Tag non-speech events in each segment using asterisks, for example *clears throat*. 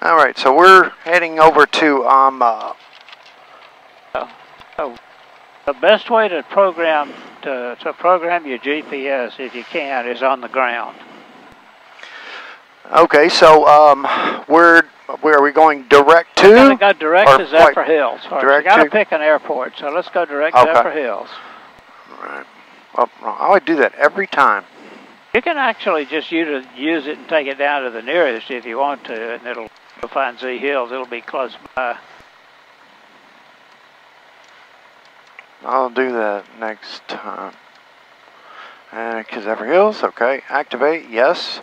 All right, so we're heading over to um. Uh, The best way to program to, to program your GPS, if you can, is on the ground. okay, so um, we're where are we going direct We're to? gonna go direct Or to Zephyr? Hills. Direct you gotta to- pick an airport, so let's go direct Okay. to Zephyrhills. All right. Well, I would do that every time. You can actually just use it, use it and take it down to the nearest if you want to, and it'll you'll find Z Hills. It'll be close by. I'll do that next time. And every hills, okay. Activate, yes.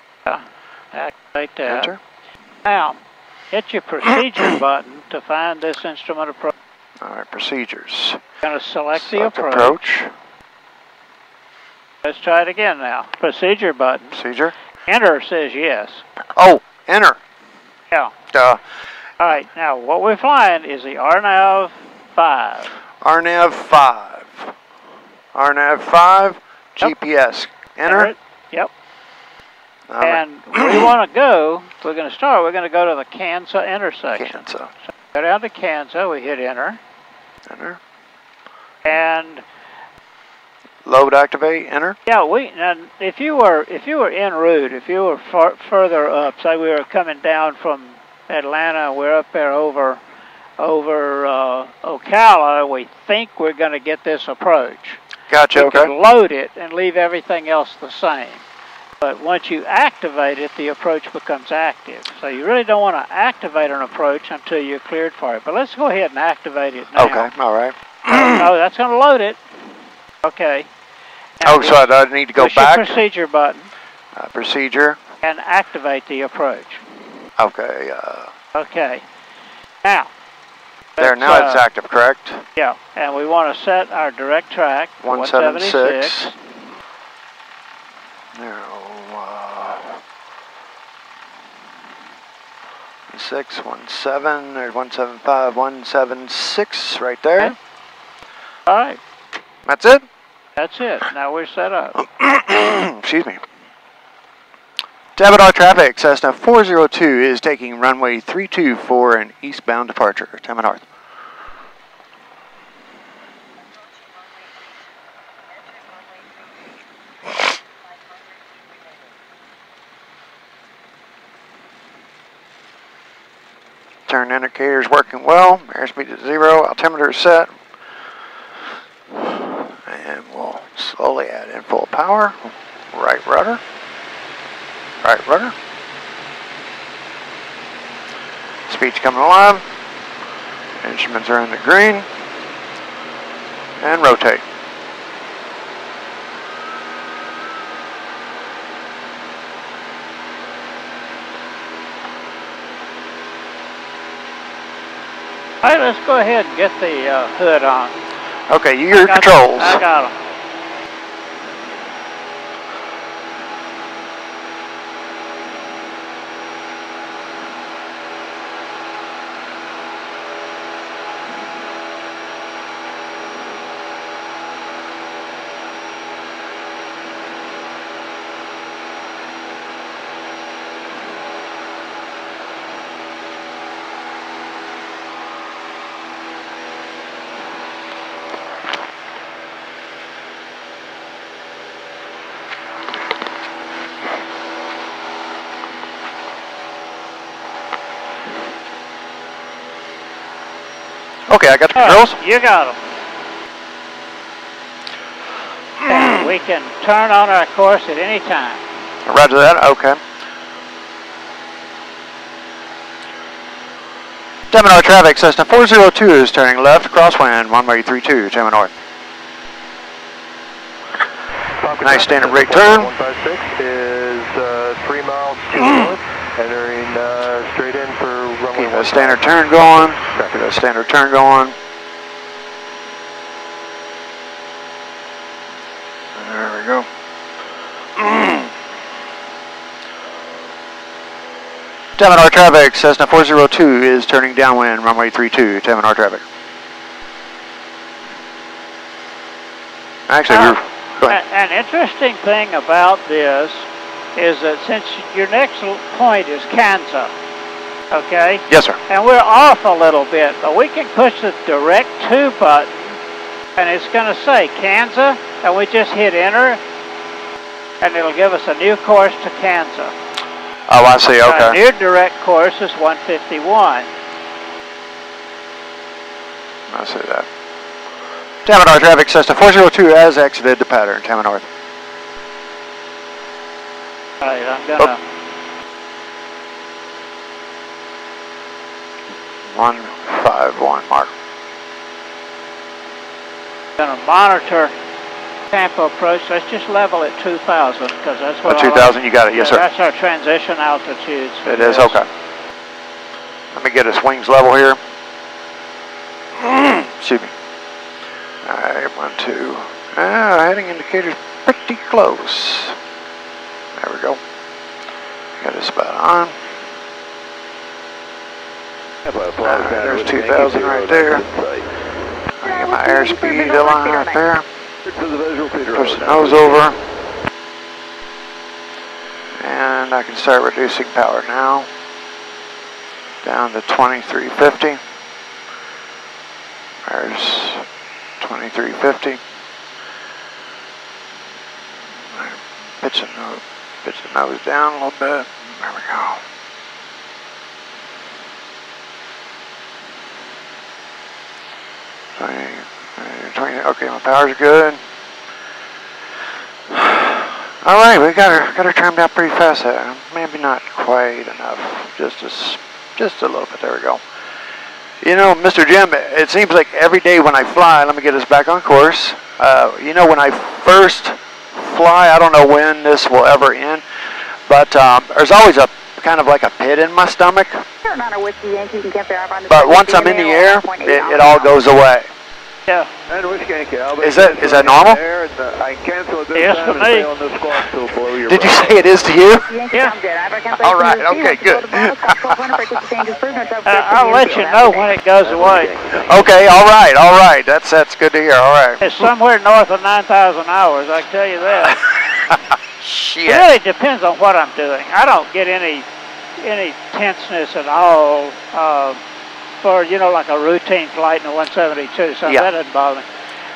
Activate that. Enter. Now, hit your procedure *coughs* button to find this instrument approach. All right, procedures. You're going to select the approach. approach. Let's try it again now. Procedure button. Procedure. Enter says yes. Oh, enter. Yeah. Duh. All right. Now, what we're flying is the RNAV 5. RNAV 5. RNAV 5, Yep. GPS. Enter. it. Yep. All right. And we want to go, we're going to start, we're going to go to the CANSA intersection. Cancel. Go down to CANSA, we hit enter, Enter. and Load activate, enter. yeah, we, and if you were, if you were en route, if you were far, further up, say we were coming down from Atlanta, we're up there over, over uh, Ocala, we think we're going to get this approach. Gotcha, you okay. can load it and leave everything else the same. But once you activate it, the approach becomes active. So you really don't want to activate an approach until you're cleared for it. But let's go ahead and activate it now. Okay, all right. no, that's going to load it. Okay. Oh, so I need to go push back. procedure button Uh, procedure. and activate the approach. Okay, uh, Okay. Now. there, let's, now it's uh, active, correct? Yeah, and we want to set our direct track to 176. 176. There, uh, six, one seven, there's one seven five, one seven six, right there. Okay. All right, That's it. that's it. Now we're set up. *coughs* Excuse me. Davidar traffic, Cessna 402 is taking runway 32 for an eastbound departure. North. Turn indicators working well. Airspeed is zero. Altimeter is set. And we'll slowly add in full power. Right rudder. Right rudder. Speed's coming alive. Instruments are in the green. And rotate. All right, let's go ahead and get the uh, hood on. Okay, you your Got- controls. I got 'em. Okay, I got the All controls. right, you got them. And we can turn on our course at any time. Roger that. Okay. Tampa traffic, Cessna 402 is turning left, crosswind, runway 32, Tampa North. Nice standard rate turn. 156 is uh, three miles to the *clears throat* north, entering uh, straight in for runway Keep that standard turn going. Keep that standard turn going. There we go. *clears throat* Tampa North traffic, Cessna 402 is turning downwind, runway 32, Tampa North traffic. Actually, ahead. An interesting thing about this is that since your next point is Kansas, Okay? Yes, sir. And we're off a little bit, but we can push the direct to button and it's going to say Kansas, and we just hit enter, and it'll give us a new course to Kansas. Oh, I see. Our Okay. new direct course is 151. I see that. Tampa North traffic Cessna 402 has exited the pattern. Tampa North. All right, I'm going to, oh. 151 mark. going to monitor Tampa approach. Let's just level at 2,000 because that's what all 2000, you got it. Yes, sir. That's our transition altitudes. for It is this. okay. Let me get his wings level here. Excuse me. All right, one, two. Ah, heading indicator's pretty close. There we go. Got it spot on. Ah, there's 2000 right there. I get my airspeed line right there. Push the nose over. And I can start reducing power now. Down to 2350. There's 2350. Pitch the nose, pitch the nose down a little bit. There we go. Twenty, uh, 20, okay, my power's good. *sighs* All right, we got her got her trimmed out pretty fast. There. Maybe not quite enough. Just a, just a little bit. There we go. You know, Mr. Jim, it seems like every day when I fly, let me get us back on course. Uh, you know, when I first fly, I don't know when this will ever end, but um, there's always a kind of like a pit in my stomach. Carolina Whiskey Yankee, can get there on the But once I'm in the air, it, it all goes away. Yeah. And Whiskey Yankee, I'll Is that- is that normal? There, and, I cancel it this Yes, time for and me. stay on this clock till below your Did you say it is to you? Yeah. sounds good. I have our cancellation All right, okay, good. to bonus, call 1200 for ticket changes, improvements, Uh, I'll let you know when it goes away. Okay, all right, all right. That's that's good to hear. All right. It's somewhere north of 9,000 hours, I can tell you that. *laughs* Shit. It really depends on what I'm doing. I don't get any any tenseness at all uh, for you know like a routine flight in a 172. So Yeah. that doesn't bother me.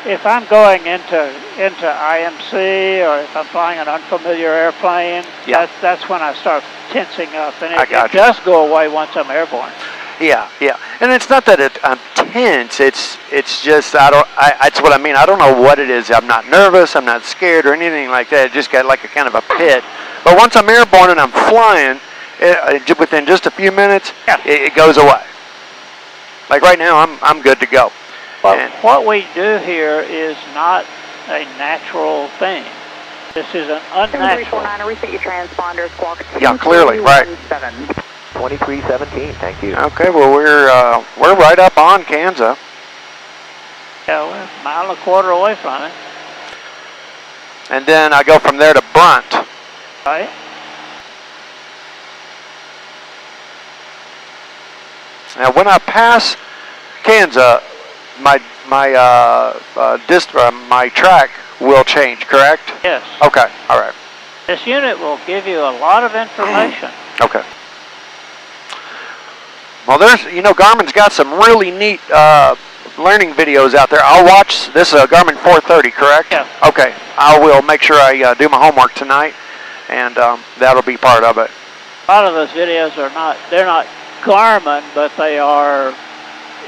If I'm going into into IMC or if I'm flying an unfamiliar airplane, Yeah. that's that's when I start tensing up, and I it, it does go away once I'm airborne. Yeah, yeah. And it's not that it, I'm tense. It's it's just I don't. I, that's what I mean. I don't know what it is. I'm not nervous. I'm not scared or anything like that. It just got like a kind of a pit. But once I'm airborne and I'm flying, it, uh, within just a few minutes, Yeah. it, it goes away. Like right now, I'm I'm good to go. But And- what we do here is not a natural thing. This is an unnatural. 7349, reset your transponder, squawk Yeah, clearly, right. 2317. 2317, thank you. Okay. Well, we're uh, we're right up on Kansas. Yeah, we're a mile and a quarter away from it, And then I go from there to Brunt. right? Now, when I pass Kansas, my my uh, uh, dist- uh, my track will change, correct? Yes. Okay. All right. This unit will give you a lot of information. *clears throat* Okay. Well, there's you know Garmin's got some really neat uh, learning videos out there. I'll watch. This is a Garmin 430, correct? Yeah. Okay. I will make sure I uh, do my homework tonight, and um, that'll be part of it. A lot of those videos are not, they're not Garmin, but they are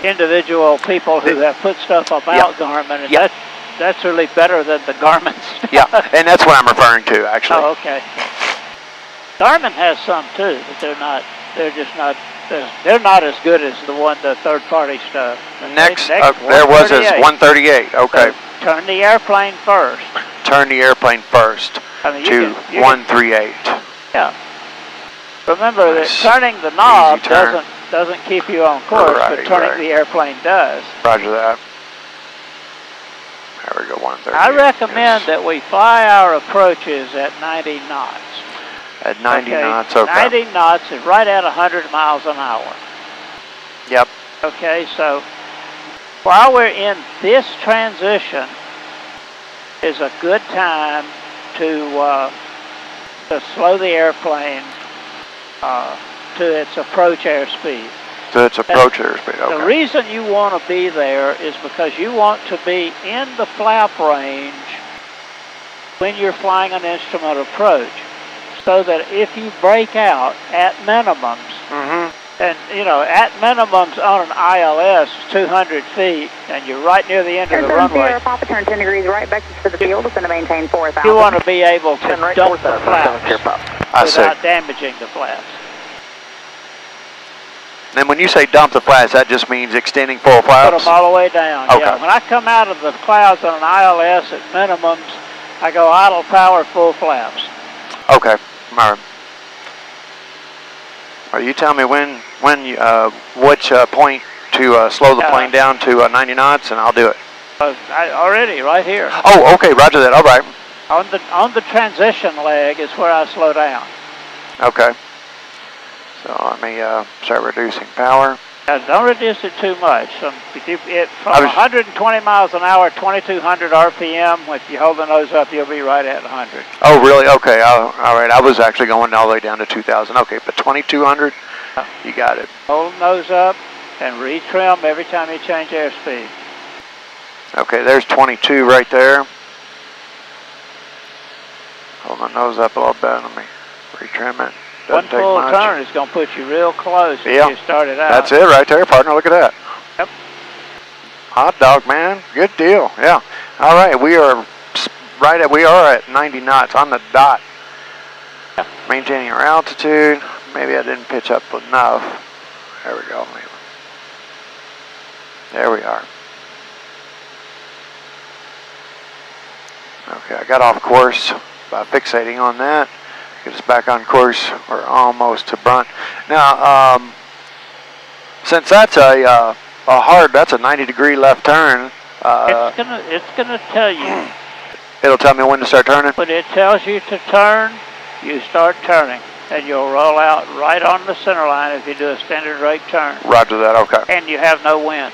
individual people who have put stuff about Yeah. Garmin, and Yeah. that's, that's really better than the Garmin *laughs* stuff. Yeah, and that's what I'm referring to actually. Oh, okay. Garmin has some too, but they're not, they're just not, they're, they're not as good as the one, the third-party stuff. The Next, next uh, there was this 138. 138. Okay. So turn the airplane first. Turn the airplane first I mean, to can, you can 138. Yeah. Remember Nice. that turning the knob Easy turn. doesn't doesn't keep you on course, Right, but turning right. the airplane does. Roger that. There we go, 138. I recommend yes. that we fly our approaches at 90 knots. At 90 okay? knots, okay. 90 knots is right at 100 miles an hour. Yep. Okay, so while we're in this transition is a good time to uh, to slow the airplane uh, to its approach airspeed. To its approach airspeed. Okay. The reason you want to be there is because you want to be in the flap range when you're flying an instrument approach. So that if you break out at minimums, Mm-hmm. and you know, at minimums on an ILS, 200 feet, and you're right near the end of the Turn runway, Sierra Papa, turn 10 degrees right back to the field. It's going to maintain 4,000. you want to be able to Turn right dump the 4,000, South Sierra flaps I see. without damaging the flaps. Then when you say dump the flaps, that just means extending full flaps? Put them all the way down. Okay. Yeah. When I come out of the clouds on an ILS at minimums, I go idle power, full flaps. Okay. All right. Well, you tell me when, when, you, uh, which uh, point to uh, slow the plane down to uh, 90 knots, and I'll do it. Uh, I, already, right here. Oh, okay. Roger that. All right. On the on the transition leg is where I slow down. Okay. So let me uh, start reducing power. Uh, don't reduce it too much. Um, if you, it, from 120 miles an hour, 2200 RPM, if you hold the nose up, you'll be right at 100. Oh, really? Okay. I'll, all right. I was actually going all the way down to 2,000. Okay, but 2,200, you got it. Hold the nose up and retrim every time you change airspeed. Okay, there's 22 right there. My nose up a little bit. Let me retrim it. One Doesn't take full much. turn is going to put you real close if Yeah. you started out. That's it right there, partner. Look at that. Yep. Hot dog, man. Good deal. Yeah. All right, we are right at we are at 90 knots on the dot. Maintaining our altitude. Maybe I didn't pitch up enough. There we go. There we are. Okay, I got off course by fixating on that. Get us back on course. We're almost to Brunt. Now, um, since that's a uh, a hard, that's a 90 degree left turn. Uh, it's gonna it's gonna tell you *clears throat* it'll tell me when to start turning. when it tells you to turn, you start turning, and you'll roll out right on the center line if you do a standard rate turn, Roger that. Okay. and you have no wind.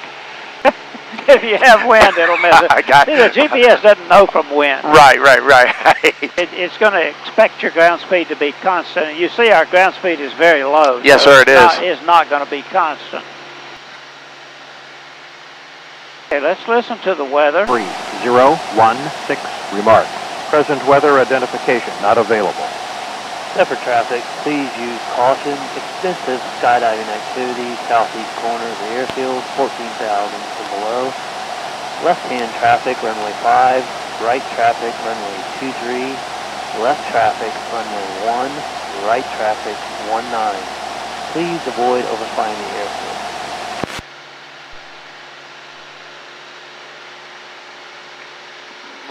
*laughs* if you have wind, it'll miss it. *laughs* I got See, the GPS doesn't know from wind. Right, right, right. *laughs* It, it's going to expect your ground speed to be constant. You see, our ground speed is very low. Yes, so sir, it's it not- It's not going to be constant. Okay, let's listen to the weather. Three, zero, one, six, remark. Present weather identification not available. Zephyr traffic, please use caution. Extensive skydiving activity, southeast corner of the airfield, 14,000 and below. Left-hand traffic, runway 5. Right traffic, runway 23. Left traffic, runway 1. Right traffic, 19. Please avoid overflying the airfield.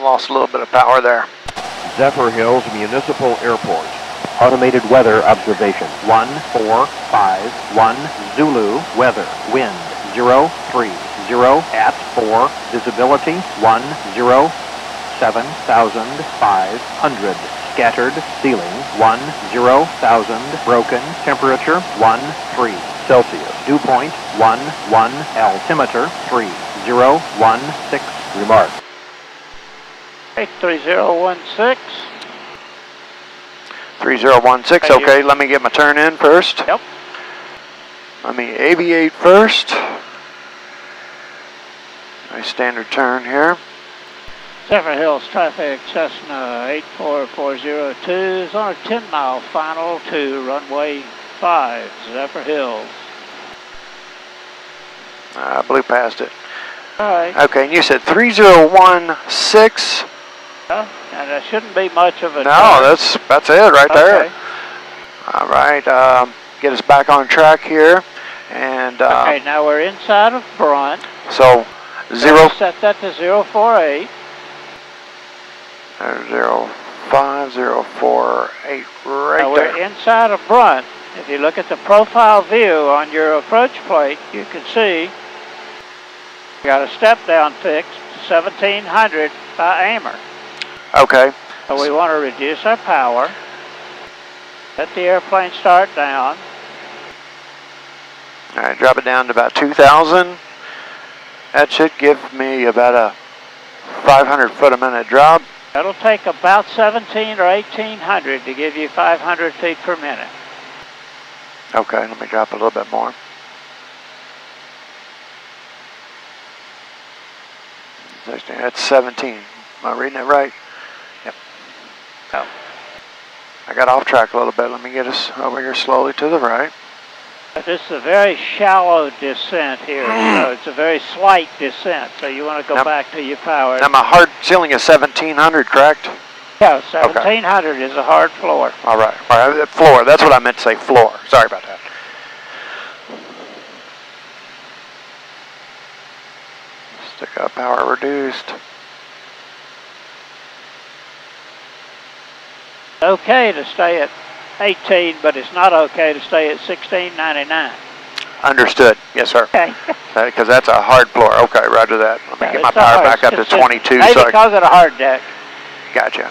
Lost a little bit of power there. Zephyrhills Municipal Airport. Automated weather observation. One, four, five, one, Zulu, weather, wind, zero, three, zero, at four, visibility, one, zero, seven thousand five hundred, scattered, ceiling, one, zero, thousand, broken, temperature, one, three, Celsius, dew point, one, one, altimeter, three, zero, one, six, remark. Okay, 3016. 3016. Okay, let me get my turn in first. Yep. Let me aviate first. Nice standard turn here. Zephyrhills traffic, Cessna 84402 is on a 10 mile final to runway 5, Zephyrhills. I blew past it. All right, Okay, and you said 3016. yeah, and there shouldn't be much of a No, turn. that's that's it right there. Okay. All right, um, get us back on track here, and uh, Okay, now we're inside of Brunt. so zero Set that to 048. uh, zero five zero four eight right now there. we're inside of Brunt. If you look at the profile view on your approach plate, you can see got a step down fixed to 1700 by Aimer. Okay, So we want to reduce our power. Let the airplane start down. all right, drop it down to about two thousand. That should give me about a 500 foot a minute drop. That'll take about 17 or 1800 to give you 500 feet per minute. Okay, let me drop a little bit more. That's 17. Am I reading it right? Yep. Oh. I got off track a little bit. Let me get us over here slowly to the right. This is a very shallow descent here, so it's a very slight descent. So you want to go Now- back to your power. Now my hard ceiling is 1700, correct? yeah, 1700 is a hard floor. All right. All right. uh, Floor. That's what I meant to say. Floor. Sorry about that. Stick up power reduced. Okay to stay at 18, but it's not okay to stay at 1699. Understood. Yes, sir. Okay. Uh, because that's a hard floor. Okay, roger that. Let me Yeah, get my power hard- back up to 22. Maybe So I because of the hard deck. gotcha.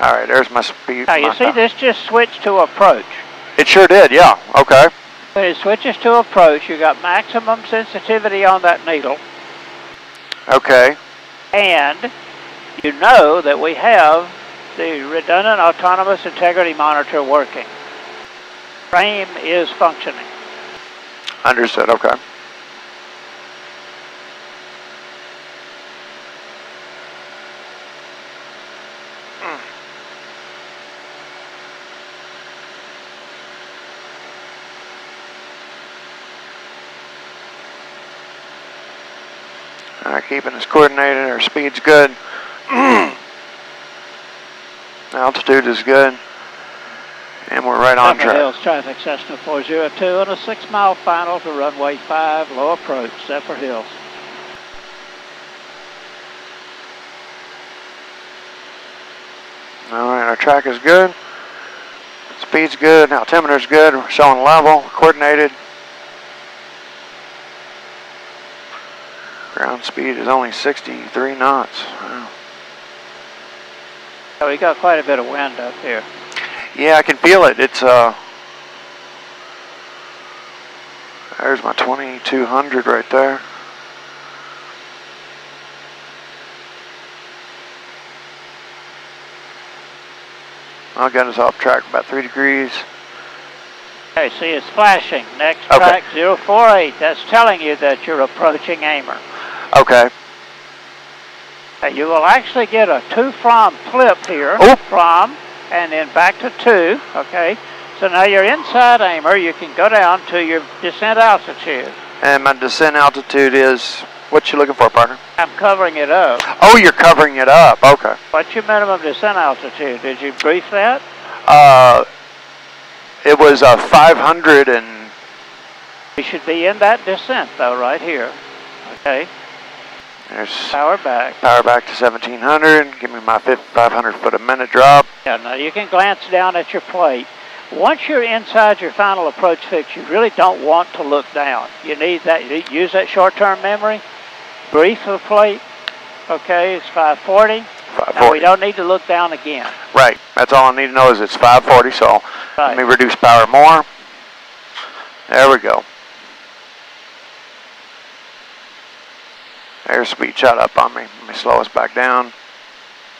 All right, there's my speed. Now you my see time. this just switched to approach. It sure did. Yeah. Okay. When it switches to approach, you got maximum sensitivity on that needle, Okay. and you know that we have the redundant autonomous integrity monitor working. RAIM is functioning. Understood. Okay. Hmm. Right, keeping us coordinated. Our speed's good. *clears throat* Altitude is good. And we're right on track. Hills traffic Cessna 402 on a six mile final to runway 5, low approach, Zephyrhills. All right, our track is good. Speed's good. Now, altimeter's good. We're showing level, coordinated. Ground speed is only 63 knots. Wow. So we got quite a bit of wind up here. Yeah, I can feel it. It's uh. There's my 2200 right there. I'll get us off track about three degrees. Okay, see it's flashing. Next Okay. track 048. That's telling you that you're approaching Aimer. Okay. Uh, You will actually get a two from flip here. Oh. From and then back to two. Okay. So now you're inside Aimer. You can go down to your descent altitude. And my descent altitude is what you looking for, partner? I'm covering it up. Oh, you're covering it up. Okay. What's your minimum descent altitude? Did you brief that? Uh, it was uh, 500 and You should be in that descent though, right here. Okay. There's Power back. power back to 1700. Give me my 500 foot a minute drop. Yeah, now you can glance down at your plate. Once you're inside your final approach fix, you really don't want to look down. You need that, you use that short-term memory. Brief the plate. Okay, it's 540. Now we don't need to look down again. Right. That's all I need to know is it's 540. So let me reduce power more. There we go. Airspeed shot up on me. Let me slow us back down.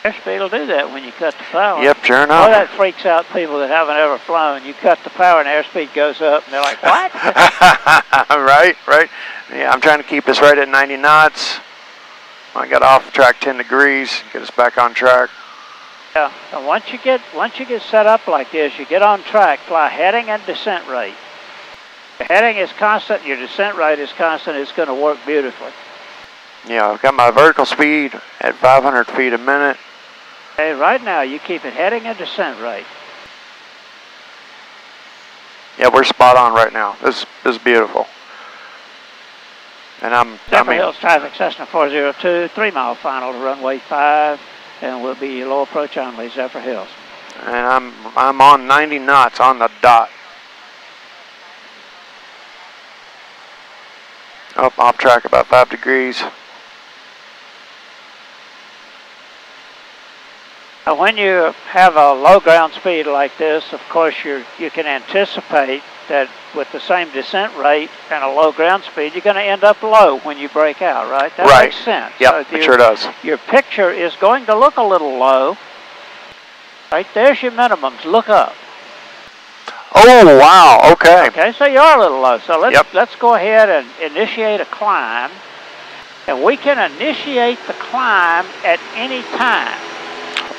Airspeed will do that when you cut the power. Yep, sure enough. that freaks out people that haven't ever flown. You cut the power and airspeed goes up, and they're like, what? *laughs* right, right. Yeah, I'm trying to keep us right at 90 knots. I got off track 10 degrees, get us back on track. Yeah. And once you get once you get set up like this, you get on track, fly heading and descent rate. Your heading is constant, your descent rate is constant, it's going to work beautifully. Yeah, I've got my vertical speed at 500 feet a minute. Okay, right now you keep it heading and descent rate. Yeah, we're spot on right now. This, this is beautiful. And I'm, I Zephyr mean, Hills traffic, Cessna 402, three mile final to runway 5, and we'll be low approach only, Zephyrhills. and I'm, I'm on 90 knots on the dot. Up off track about five degrees. Now, when you have a low ground speed like this, of course, you you can anticipate that with the same descent rate and a low ground speed, you're going to end up low when you break out, right? That Right. makes sense. Yep, So it sure does. Your picture is going to look a little low. Right there's your minimums. Look up. Oh, wow. Okay. Okay, so you are a little low. So let's Yep. let's go ahead and initiate a climb, and we can initiate the climb at any time.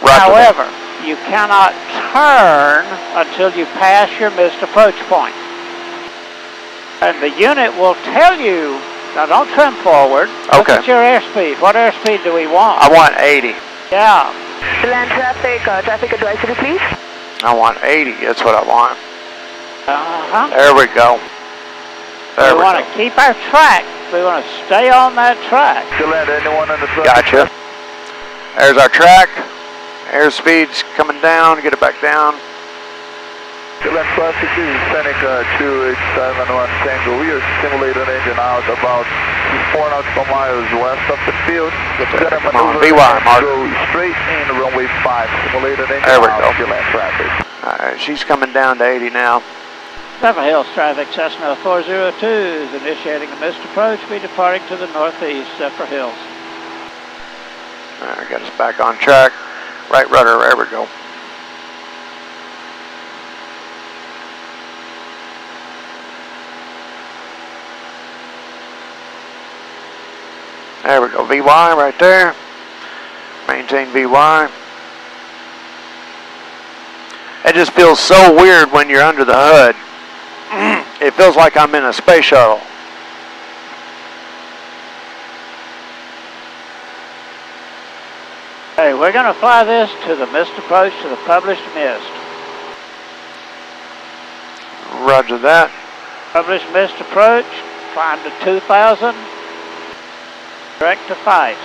Roger. However, you cannot turn until you pass your missed approach point. And the unit will tell you, now don't trim forward. Look Okay. at your airspeed. What airspeed do we want? I want 80. yeah. Land traffic, uh, traffic advisory, please. I want 80. That's what I want. Uh-huh. There we go. There we we want to keep our track. We want to stay on that track. Gillette, anyone on the truck? Gotcha. There's our track. Airspeed's coming down. Get it back down. Gillette Classic, this is Seneca 2871 Tango. We are simulating engine out about 4 nautical miles west of the field. Get there. Gonna on, maneuver BY, Mark. Go straight in runway 5. Simulating engine There we out, go. Gillette Traffic. All right, she's coming down to 80 now. Zephyrhills traffic, Cessna 402 is initiating a missed approach. Be departing to the northeast, Zephyrhills. All right, got us back on track. Right rudder, there we go. There we go, VY right there. Maintain VY. It just feels so weird when you're under the hood. *clears throat* it feels like I'm in a space shuttle. Hey, we're going to fly this to the missed approach to the published missed. Roger that. Published missed approach, climb to 2000, direct to Fife.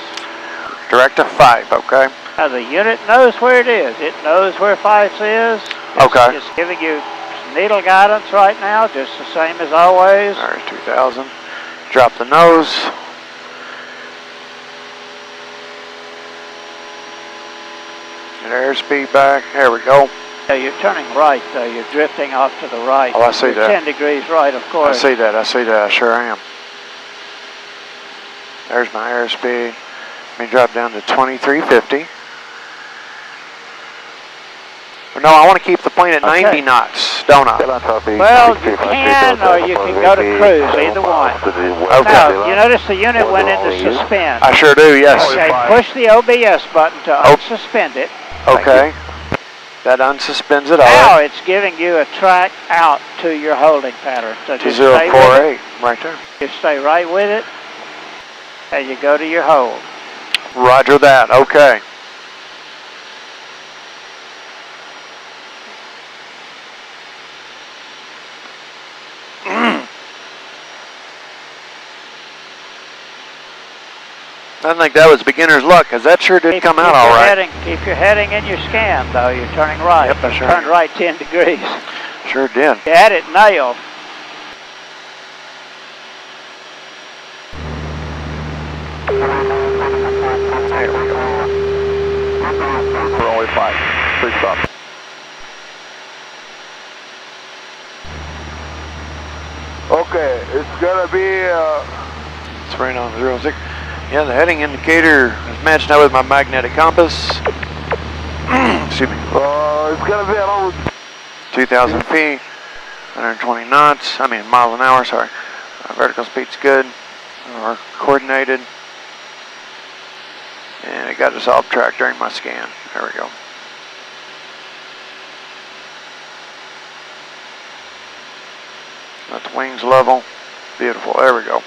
Direct to five, okay? Now the unit knows where it is. It knows where Fife is. It's, Okay. It's giving you needle guidance right now, just the same as always. There's 2000. Drop the nose. Airspeed back. There we go. Yeah, you're turning right, though. You're drifting off to the right. Oh, I see You're that. 10 degrees right, of course. I see that. I see that. I sure am. There's my airspeed. Let me drop down to 2350. No, I want to keep the plane at Okay. 90 knots, don't I? Gillette Well, you can, or you can go to cruise, either one. Okay. Now, you notice the unit went into suspend. I sure do, yes. Okay, push the OBS button to Oh. unsuspend it. Okay. That unsuspends it all. Now it's giving you a track out to your holding pattern. So To just stay with it. 048, right there. Just stay right with it, and you go to your hold. Roger that. Okay. I think that was beginner's luck, because that sure did Keep- come keep out all your right. Heading, keep your heading in your scan, though. You're turning right. Yep, I sure Turned right 10 degrees. Sure did. You had it nailed. There we go. Runway 5. Please stop. Okay, it's gonna be uh, It's right on zero six. Yeah, the heading indicator is matched up with my magnetic compass. *clears throat* Excuse me. uh it's gonna be around 2,000 feet, 120 knots, I mean miles an hour, sorry. Uh, vertical speed's good, or coordinated. And it got us off track during my scan. There we go. The wings level. Beautiful. There we go.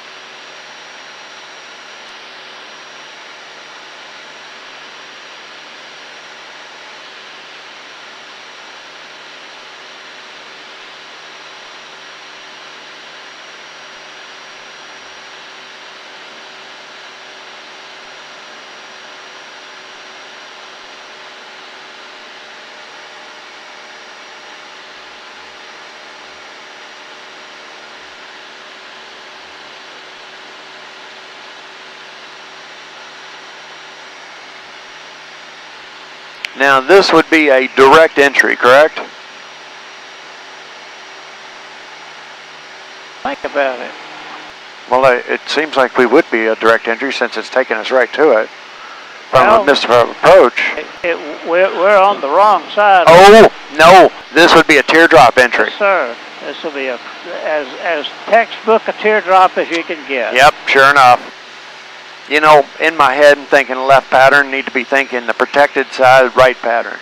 Now this would be a direct entry, correct? Think about it. Well, it seems like we would be a direct entry since it's taking us right to it. from Well- approach. It, it, we're, we're on the wrong side. Oh no, this would be a teardrop entry. Yes, sir. This will be a, as, as textbook a teardrop as you can get. Yep, sure enough. You know, in my head, I'm thinking left pattern. Need to be thinking the protected side right pattern.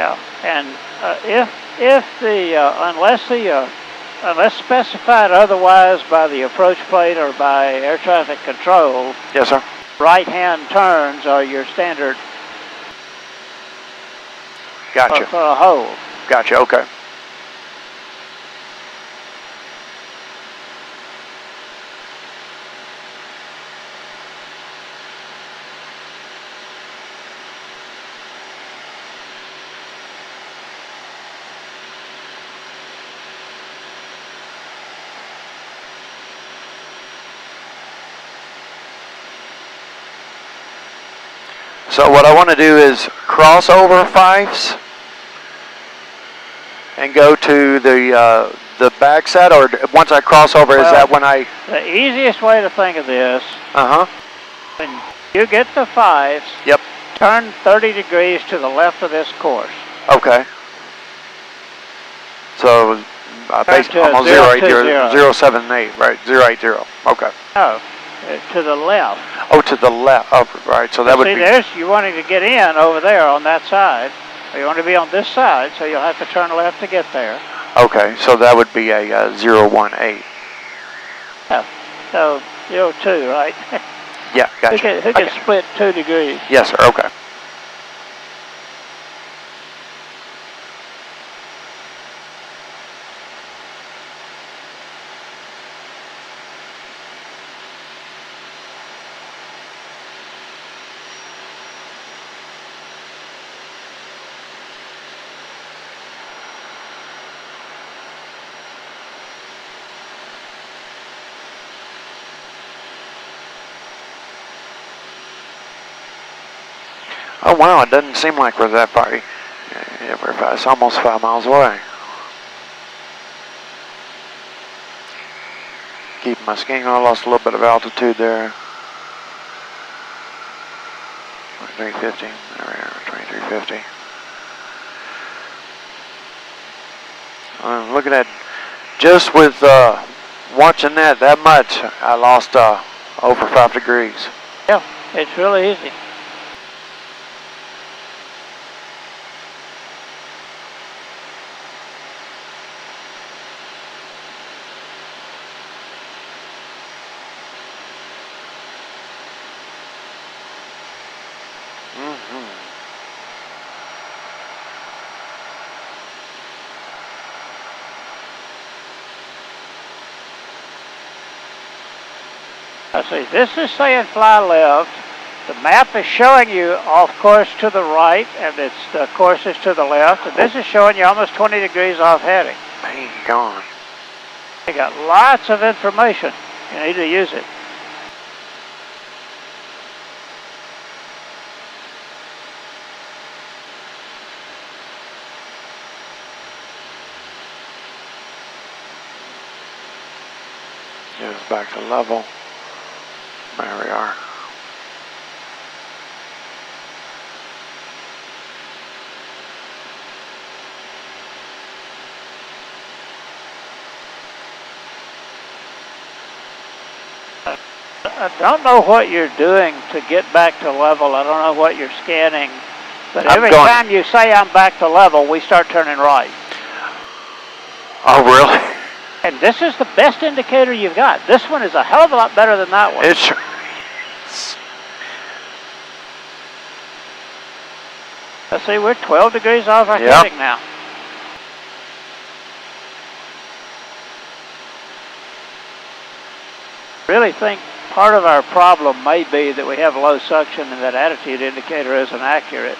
Yeah. And uh, if, if the, uh, unless the, uh, unless specified otherwise by the approach plate or by air traffic control, Yes, sir. right-hand turns are your standard for, Gotcha. for a hold. Gotcha. Okay. So what I want to do is cross over Fifes and go to the uh, the backside, or once I cross over, is that when I? The easiest way to think of this, Uh huh. when you get to Fifes, Yep. turn 30 degrees to the left of this course. Okay. So uh, basically almost zero zero eight zero zero. seven eight, right? Zero eight zero. Okay. No, uh, to the left. Oh, to the left. Oh, right. So that would See, be. there's you wanting to get in over there on that side. You want to be on this side, so you'll have to turn left to get there. Okay. So that would be a uh, zero one eight. So zero two, right? *laughs* Yeah. who Gotcha. can, who can Okay. split two degrees? Yes, sir. Okay. Oh wow, it doesn't seem like we're that far. Yeah, it's almost five miles away. Keeping my skiing, I lost a little bit of altitude there. 2350, there we are, 2350. Uh, look at just with uh, watching that that much, I lost uh, over five degrees. Yeah, it's really easy. See. This is saying fly left. The map is showing you off course to the right, and it's the course is to the left. And this is showing you almost 20 degrees off heading. Man, gone. You got lots of information. You need to use it. Us back to level. There we are. I don't know what you're doing to get back to level. I don't know what you're scanning. But every time you say I'm back to level, we start turning right. Oh, really? And this is the best indicator you've got. This one is a hell of a lot better than that one. It sure is. Let's see, we're 12 degrees off our Yep. heading now. Really think part of our problem may be that we have low suction and that attitude indicator isn't accurate.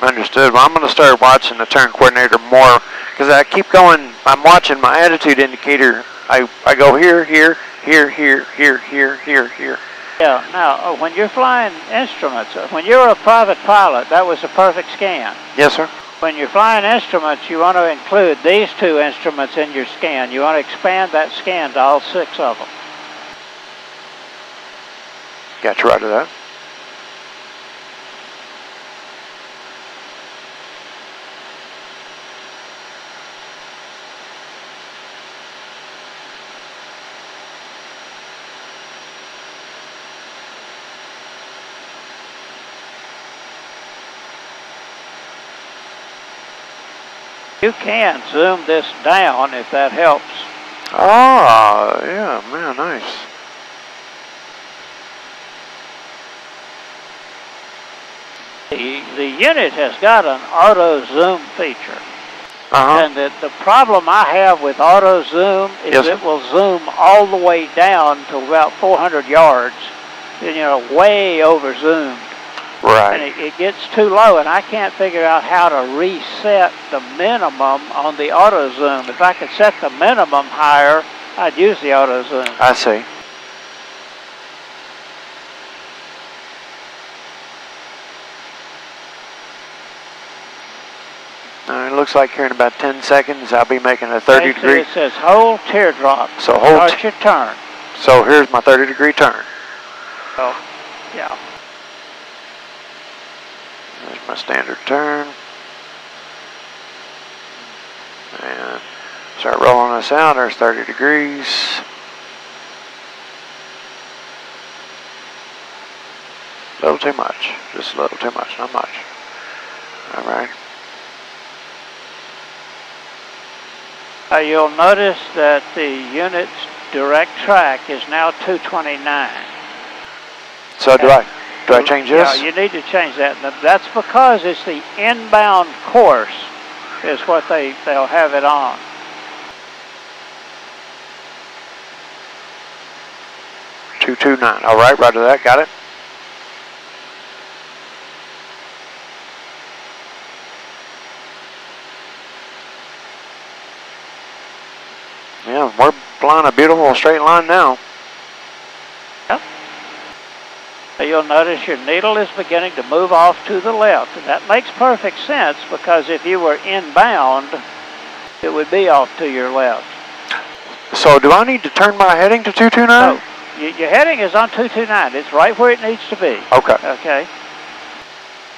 Understood. Well, I'm going to start watching the turn coordinator more because I keep going. I'm watching my attitude indicator. I, I go here, here, here, here, here, here, here, here. Yeah, now, uh, when you're flying instruments, uh, when you're a private pilot, that was a perfect scan. Yes, sir. When you're flying instruments, you want to include these two instruments in your scan. You want to expand that scan to all six of them. Got right to that. You can zoom this down if that helps. Ah, yeah, man, nice. The, the unit has got an auto zoom feature. Uh-huh. And the, the problem I have with auto zoom is Yes, it will zoom all the way down to about 400 yards. And You know, way over zoomed. And Right. it, it gets too low, and I can't figure out how to reset the minimum on the auto zoom. If I could set the minimum higher, I'd use the auto zoom. I see. Uh, it looks like here in about 10 seconds I'll be making a 30 Okay, so degree. It says hold teardrop. So hold. Start your turn. So here's my 30 degree turn. Oh, yeah. There's my standard turn. And start rolling this out. There's 30 degrees. A little too much. Just a little too much, not much. All right. Uh, you'll notice that the unit's direct track is now 229. So do I do I change Yeah, this? you need to change that. That's because it's the inbound course is what they, they'll have it on. Two two nine. All right, right to that. Got it. Yeah, we're flying a beautiful straight line now. Uh, You'll notice your needle is beginning to move off to the left. And that makes perfect sense because if you were inbound, it would be off to your left. So do I need to turn my heading to two two So nine? y- your heading is on 229. It's right where it needs to be. Okay. Okay.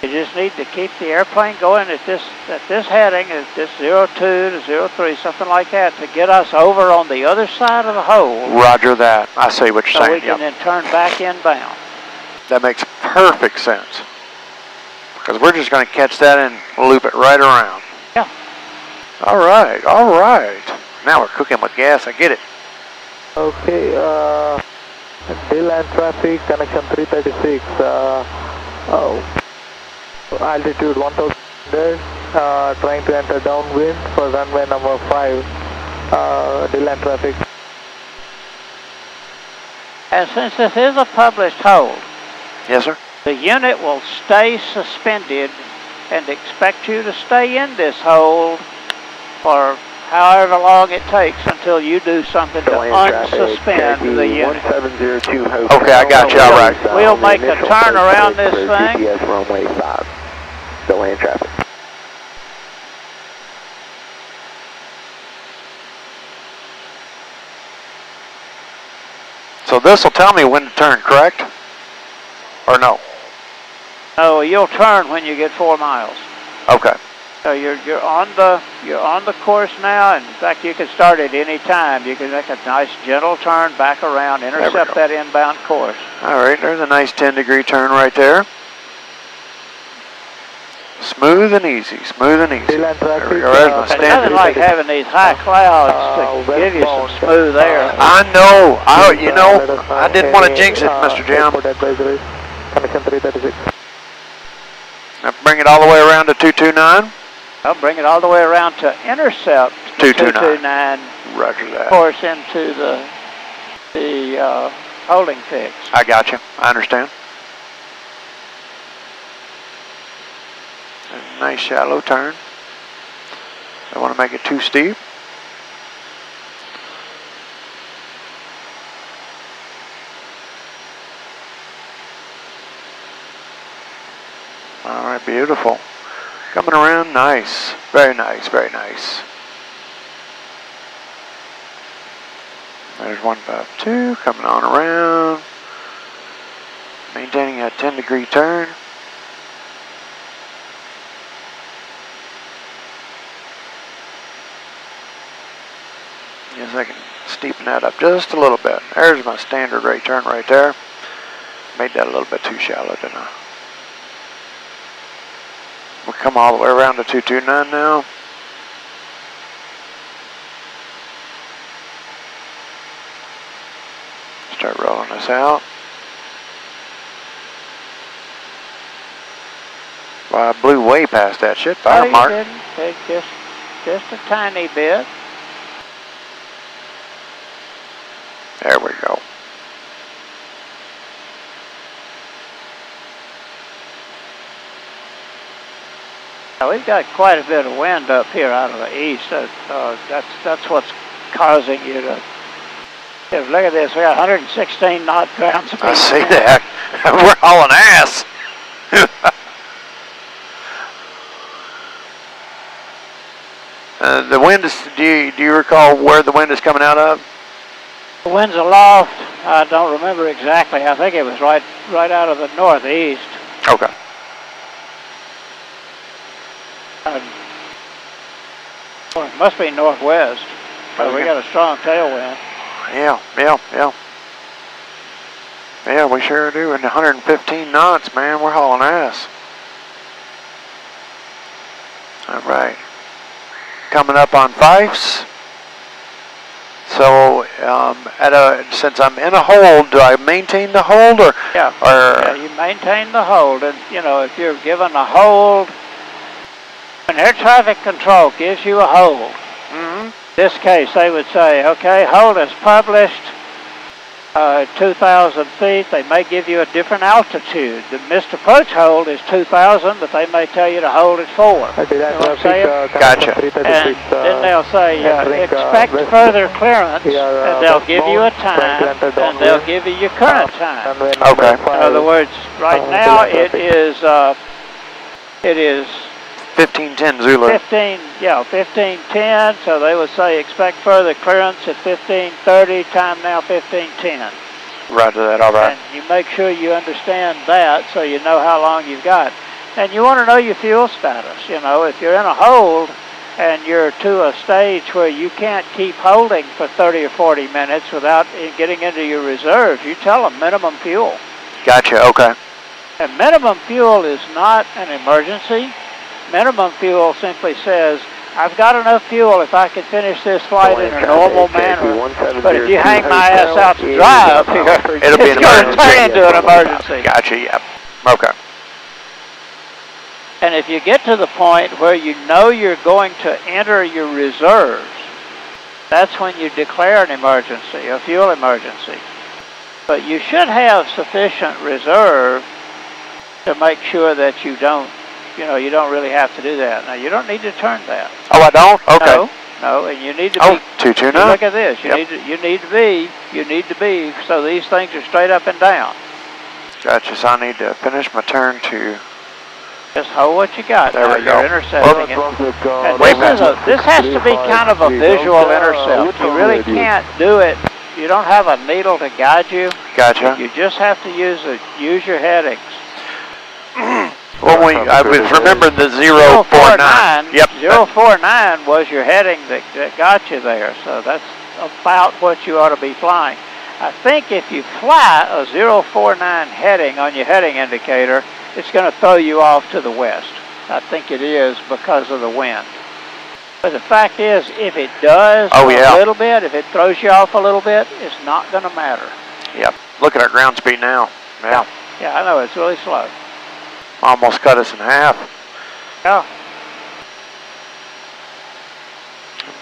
You just need to keep the airplane going at this at this heading, at this 02 to 03, something like that, to get us over on the other side of the hole, Roger that. I see what you're so we can Yep. then turn back inbound. That makes perfect sense. Because we're just going to catch that and loop it right around. Yeah. All right, all right. Now we're cooking with gas. I get it. Okay, uh, Deland traffic, connection 336, uh, oh, altitude 1000 uh, trying to enter downwind for runway number 5, uh, Deland traffic. And since this is a published hold, Yes, sir. the unit will stay suspended and expect you to stay in this hold for however long it takes until you do something to unsuspend the unit. Okay, I got you. All right. We'll make a turn around this thing. GPS runway 5, Deland traffic. So this will tell me when to turn, correct? Or no? No, you'll turn when you get four miles. Okay. So you're you're on the you're on the course now, and in fact you can start at any time. You can make a nice gentle turn back around, intercept that inbound course. All right, there's a nice 10 degree turn right there. Smooth and easy, smooth and easy. Deland There we go. There's my uh, standard. nothing like having these high clouds Uh, to give you some smooth air. uh, I know. I, you Uh, know, I didn't want to jinx it, uh, Mr. Jim. Airport advisories, Connection 336. Now bring it all the way around to 229. I'll bring it all the way around to intercept 229. 229 Roger that. course into the the uh, holding fix. I got you. I understand. A nice shallow turn. I don't want to make it too steep. All right, beautiful. Coming around, nice. Very nice, very nice. There's 152 coming on around. Maintaining a 10 degree turn. Guess I can steepen that up just a little bit. There's my standard rate turn right there. Made that a little bit too shallow, didn't I? We'll come all the way around to 229 now. Start rolling this out. Well, I blew way past that shit Oh, fire you mark. didn't. Take just, just a tiny bit. There we go. Now, we've got quite a bit of wind up here out of the east. Uh, uh, that's that's what's causing you to. If, look at this. We got 116 knot ground speed. I see that. *laughs* We're hauling ass. *laughs* uh, the wind is, do you, do you recall where the wind is coming out of? The wind's aloft. I don't remember exactly. I think it was right right out of the northeast. Okay. Uh, must be northwest. But we got a strong tailwind. Yeah, yeah, yeah. Yeah, we sure do. And 115 knots, man. We're hauling ass. All right. Coming up on Fifes. So, um, at a, since I'm in a hold, do I maintain the hold or, Yeah. or Yeah, you maintain the hold, and you know if you're given a hold, when air traffic control gives you a hold, Mhm. this case they would say, okay, hold is published, uh, 2,000 feet. They may give you a different altitude. The missed approach hold is 2,000, but they may tell you to hold at four. I did You know what I'm traffic, saying? uh, Gotcha. And then uh, they'll say, uh, uh, expect further clearance, uh, and they'll give you a time, and they'll give you your current time. Okay. In In other words, right now delta it traffic. is uh, it is 1510 Zulu? 15, yeah, 1510. So they would say expect further clearance at 1530. Time now 1510. Roger that, all right. And you make sure you understand that so you know how long you've got. And you want to know your fuel status. You know, if you're in a hold and you're to a stage where you can't keep holding for 30 or 40 minutes without getting into your reserves, you tell them minimum fuel. Gotcha, okay. And minimum fuel is not an emergency. Minimum fuel simply says, I've got enough fuel if I can finish this flight in a normal manner. But if you hang my ass out to dry up here, *laughs* It'll be an it's going to emergency. turn into an emergency. Gotcha, yep. Okay. And if you get to the point where you know you're going to enter your reserves, that's when you declare an emergency, a fuel emergency. But you should have sufficient reserve to make sure that you don't, you know, you don't really have to do that. Now, you don't need to turn that. Oh, I don't? Okay. No, no, and you need to Oh, be 229? Look at this. You Yep. need to you need to be you need to be so these things are straight up and down. Gotcha, so I need to finish my turn to, Just hold what you got. There now. we You're go. intercepting it. And this is a this has to be kind of a visual intercept. You really can't do it. You don't have a needle to guide you. gotcha. You just have to use a, use your headings. Well, we, I was remembering the 049. 049. Yep. 049 was your heading that, that got you there. So that's about what you ought to be flying. I think if you fly a 049 heading on your heading indicator, it's going to throw you off to the west. I think it is because of the wind. But the fact is, if it does Oh, yeah. a little bit, if it throws you off a little bit, it's not going to matter. Yep. Look at our ground speed now. Yeah. Yeah, I know, it's really slow. Almost cut us in half. Yeah.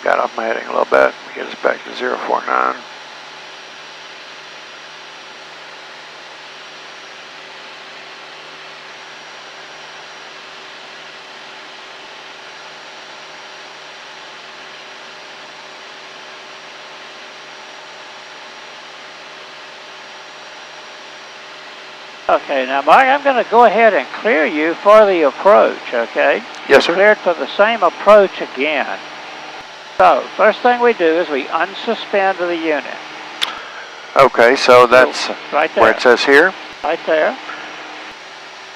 Got off my heading a little bit. Get us back to 049. Okay, now, Mike, I'm going to go ahead and clear you for the approach, okay? Yes, sir. Cleared for the same approach again. So, first thing we do is we unsuspend the unit. Okay, so that's Right where it says here. Right there.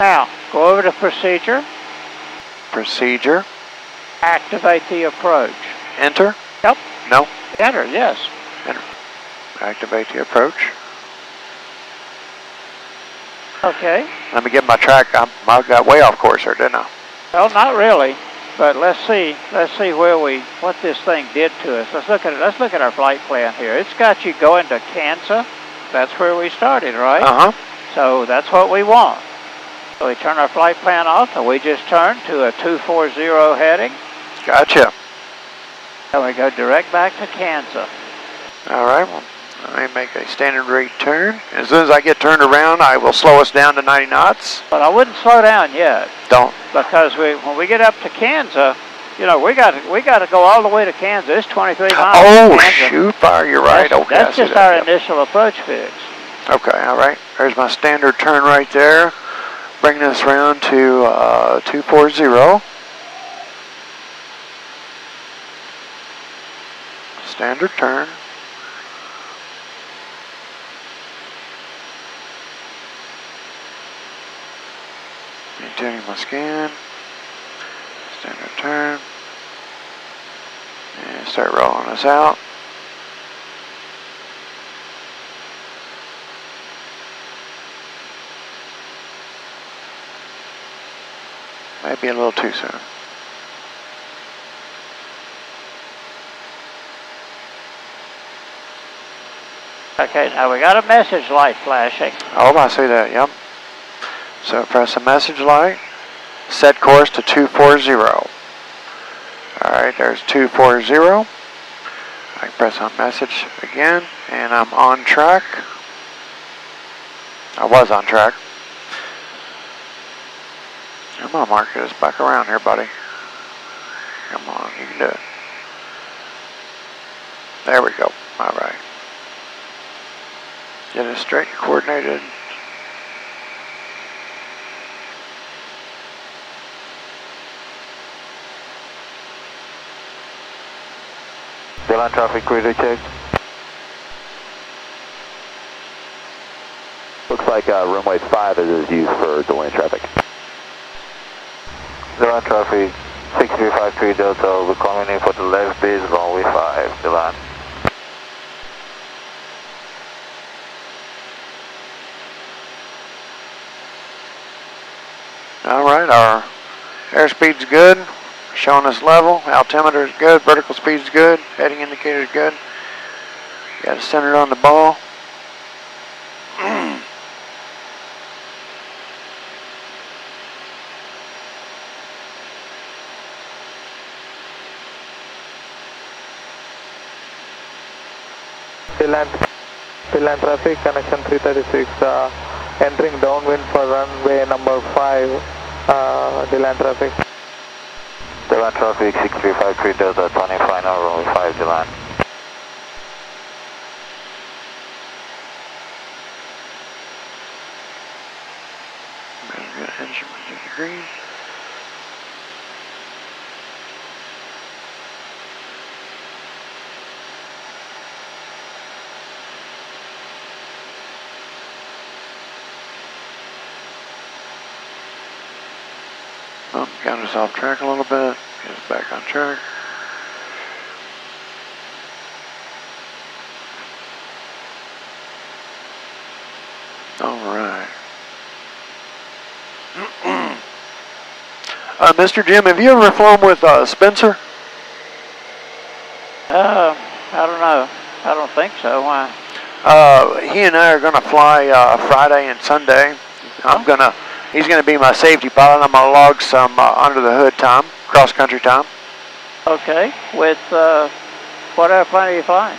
Now, go over to procedure, Procedure. activate the approach. Enter. Yep. No. Enter, yes. Enter. Activate the approach. Okay. Let me get my track. I, I got way off course there, didn't I? Well, not really, but let's see. Let's see where we what this thing did to us. Let's look at it. Let's look at our flight plan here. It's got you going to CANSA. That's where we started, right? Uh huh. So that's what we want. So we turn our flight plan off, and we just turn to a 240 heading, Gotcha. and we go direct back to CANSA. All right. Well, let me make a standard rate turn. As soon as I get turned around, I will slow us down to 90 knots. But I wouldn't slow down yet Don't. because we when we get up to CANSA, you know, we got we got to go all the way to CANSA. It's 23 miles. Oh, shoot fire. You're right. That's, okay. That's just that. our initial approach fix. Okay, all right. There's my standard turn right there. Bringing us around to uh, 240. Standard turn. Maintaining my scan. Standard turn. And start rolling us out. Might be a little too soon. Okay, now we got a message light flashing. Oh, I see that, yep. So press the message light, set course to 240. Alright, there's 240. I press on message again, and I'm on track. I was on track. Gonna mark this back around here, buddy. Come on, you can do it. There we go. Alright. Get it straight coordinated. Deland traffic radar check. Looks like uh, runway 5 is used for delaying traffic. Deland traffic 6353 Delta, we're coming in for the left base runway 5, Deland. All right, our airspeed's good, showing us level. Altimeter is good, vertical speed is good, heading indicator is good. Got it centered on the ball. Deland, Deland traffic connection 336, uh, entering downwind for runway number 5, uh, Deland traffic. Deland traffic 6353 Delta, 20 final runway 5, Deland. Very good, instrument to. Oh, us off track a little bit. Get us back on track. All right. *clears throat* uh, Mr. Jim, have you ever flown with uh, Spencer? Uh, I don't know. I don't think so. Why? Uh, he and I are going to fly uh, Friday and Sunday. I'm gonna. He's going to be my safety pilot. I'm going to log some uh, under the hood time, cross country time. Okay. With uh, what airplane are you flying?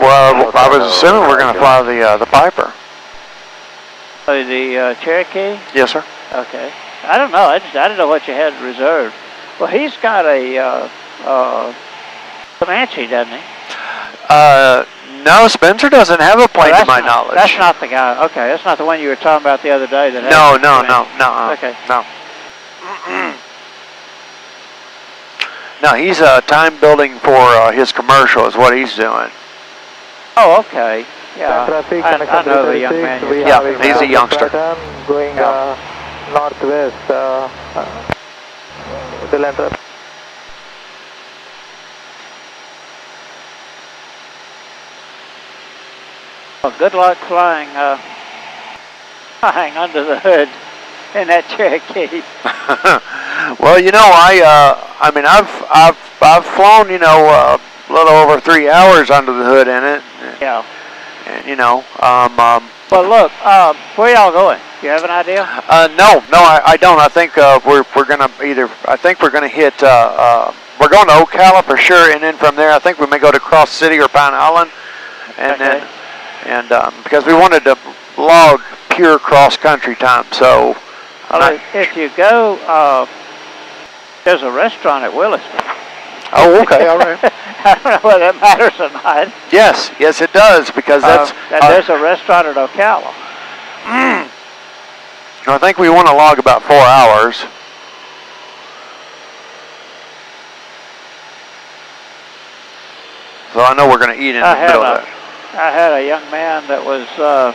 Well, I was assuming we're going to fly the uh, the Piper. Oh, the uh, Cherokee. Yes, sir. Okay. I don't know. I just I don't know what you had reserved. Well, he's got a uh, uh, Comanche, doesn't he? Uh, no, Spencer doesn't have a plane Oh, to my not- knowledge. That's not the guy. Okay, that's not the one you were talking about the other day. That had No, no, no, no, uh, Okay. no. No, he's uh, time building for uh, his commercial is what he's doing. Oh, okay. Yeah, traffic I- connection I know the young man We you're Yeah, have he's a exact youngster. pattern going Yeah. uh, northwest. Uh, uh, the land traffic. Well, good luck flying, uh, *laughs* flying under the hood *laughs* in that Cherokee. *laughs* well, you know, I uh, I mean, I've I've I've flown, you know, uh, a little over three hours under the hood in it, Yeah. and you know, um, um, But look, uh, where y'all going? You have an idea? uh, no, no, I, I don't. I think uh, we're we're gonna either. I think we're gonna hit. Uh, uh, we're going to Ocala for sure, and then from there, I think we may go to Cross City or Pine Island, and Okay. then and um, because we wanted to log pure cross country time, so. Well, if, if you go, uh, there's a restaurant at Williston. oh, okay, all right. *laughs* I don't know whether that matters or not. Yes, yes, it does because that's. Uh, and uh, there's a restaurant at Ocala. *clears throat* I think we want to log about four hours. So I know we're going to eat in I the had middle a, of that. I had a young man that was uh,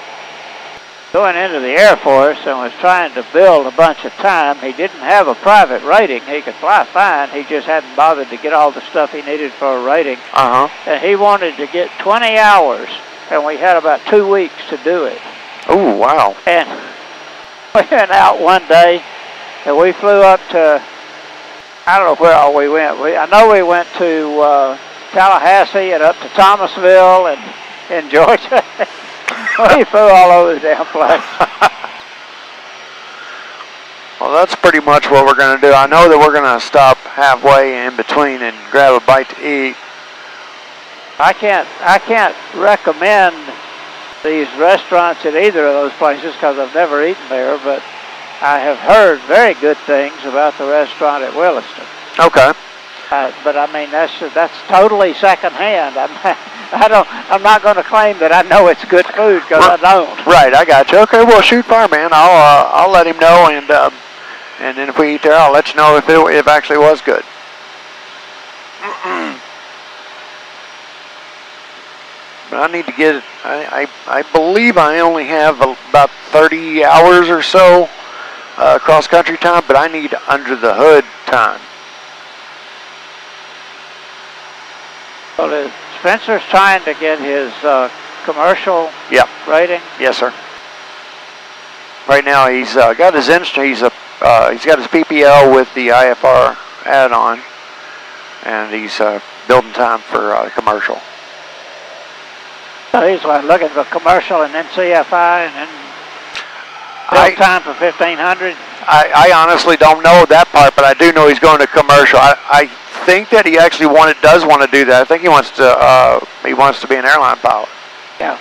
going into the Air Force and was trying to build a bunch of time. He didn't have a private rating. He could fly fine. He just hadn't bothered to get all the stuff he needed for a rating. Uh huh. And he wanted to get 20 hours, and we had about two weeks to do it. Oh wow. And *laughs* we went out one day, and we flew up to, I don't know where all we went. We, I know we went to uh, Tallahassee and up to Thomasville and in *laughs* Georgia. We flew all over the damn place. *laughs* Well, that's pretty much what we're going to do. I know that we're going to stop halfway in between and grab a bite to eat. I can't, I can't recommend these restaurants at either of those places because I've never eaten there, but I have heard very good things about the restaurant at Williston. Okay. Uh, but I mean, that's that's totally secondhand. I'm, *laughs* I don't. I'm not going to claim that I know it's good food because I don't. Right, I got you. Okay, well, shoot, fireman. I'll uh, I'll let him know, and um, and then if we eat there, I'll let you know if it if actually was good. *clears throat* But I need to get. I I, I believe I only have about 30 hours or so uh, cross country time, but I need under the hood time. Well, uh, Spencer's trying to get his uh, commercial Yep. rating. Yes, sir. Right now, he's uh, got his inst- He's a. Uh, he's got his PPL with the IFR add-on, and he's uh, building time for uh, commercial. So he's like, looking for commercial and then CFI and then I, time for 1500. I, I honestly don't know that part, but I do know he's going to commercial. I, I think that he actually wanted, does want to do that. I think he wants to. Uh, he wants to be an airline pilot. Yeah.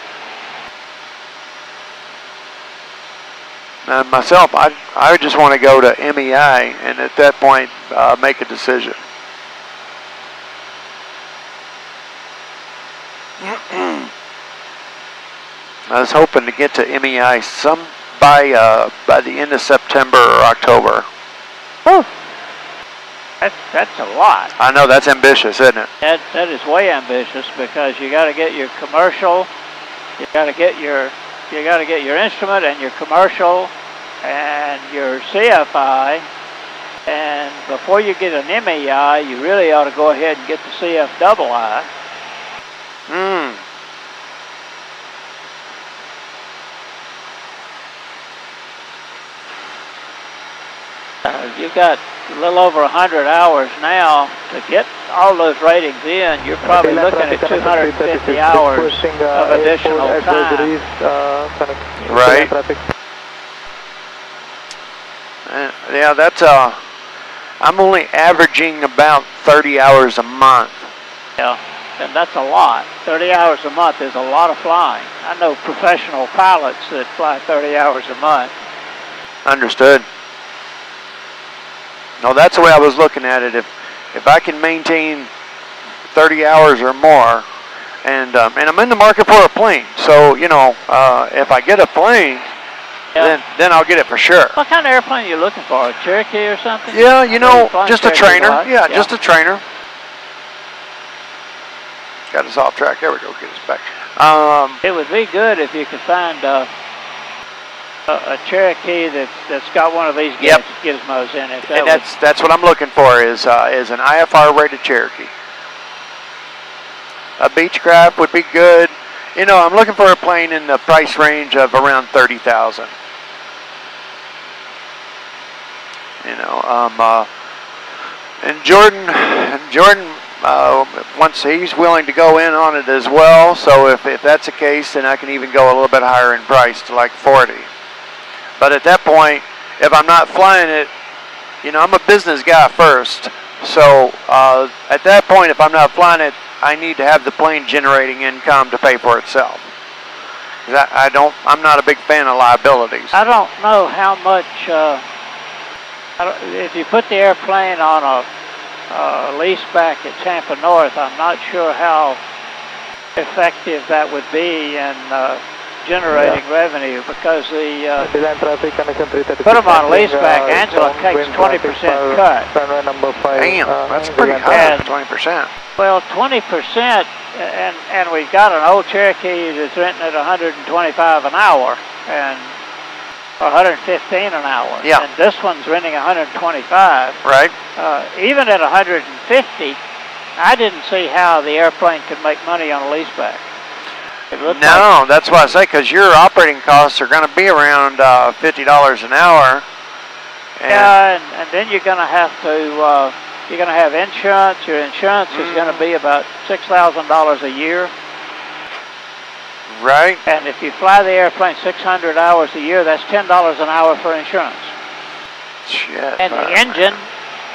And myself, I, I just want to go to MEI and at that point uh, make a decision. *clears throat* I was hoping to get to MEI some by uh, by the end of September or October. That's, that's a lot. I know that's ambitious, isn't it? That, that is way ambitious because you got to get your commercial, you got to get your, you got to get your instrument and your commercial and your CFI. And before you get an MEI, you really ought to go ahead and get the CF double hmm. *laughs* Uh, you've got a little over 100 hours now to get all those ratings in. You're probably Tail looking at 250 hours requesting, uh, of additional time. advisories, uh, connect- Right. Uh, yeah, that's uh, I'm only averaging about 30 hours a month. Yeah, and that's a lot. 30 hours a month is a lot of flying. I know professional pilots that fly 30 hours a month. Understood. No, that's the way I was looking at it. If if I can maintain 30 hours or more, and um, and I'm in the market for a plane, so you know, uh, if I get a plane, Yeah. then then I'll get it for sure. What kind of airplane are you looking for? A Cherokee or something? Yeah, you know know, you're flying just a Cherokee trainer. lot. Yeah, just a trainer. got us off track. There we go. Get us back. Um, It would be good if you could find uh, a, a Cherokee that's that's got one of these Yep. gizmos in it. That and that's that's what I'm looking for is uh, is an IFR rated Cherokee. A Beechcraft would be good. You know, I'm looking for a plane in the price range of around thirty thousand. You know, um, uh, and Jordan, Jordan, uh, once he's willing to go in on it as well. So if, if that's the case, then I can even go a little bit higher in price to like 40. But at that point, if I'm not flying it, you know, I'm a business guy first. So uh, at that point, if I'm not flying it, I need to have the plane generating income to pay for itself. I, don't, I'm not a big fan of liabilities. I don't know how much. Uh, if you put the airplane on a uh, lease back at Tampa North, I'm not sure how effective that would be in uh, generating revenue because the uh, Deland traffic connection 336. Put 'em on entering, lease back. uh, Angela takes 20% cut. Number 5. Damn, uh, that's pretty Deland high. And- Twenty percent. well, 20 percent, and and we've got an old Cherokee that's renting at 125 an hour and 115 an hour. Yeah. And this one's renting 125. Right? Uh, even at 150, I didn't see how the airplane could make money on a leaseback. Looked like No, that's why I say because your operating costs are going to be around uh, fifty dollars an hour. And Yeah, and, and then you're going to have to, uh, you're going to have insurance. Your insurance is going to be about $6,000 a year. Right? And if you fly the airplane 600 hours a year, that's $10 an hour for insurance. Shit. And uh, the engine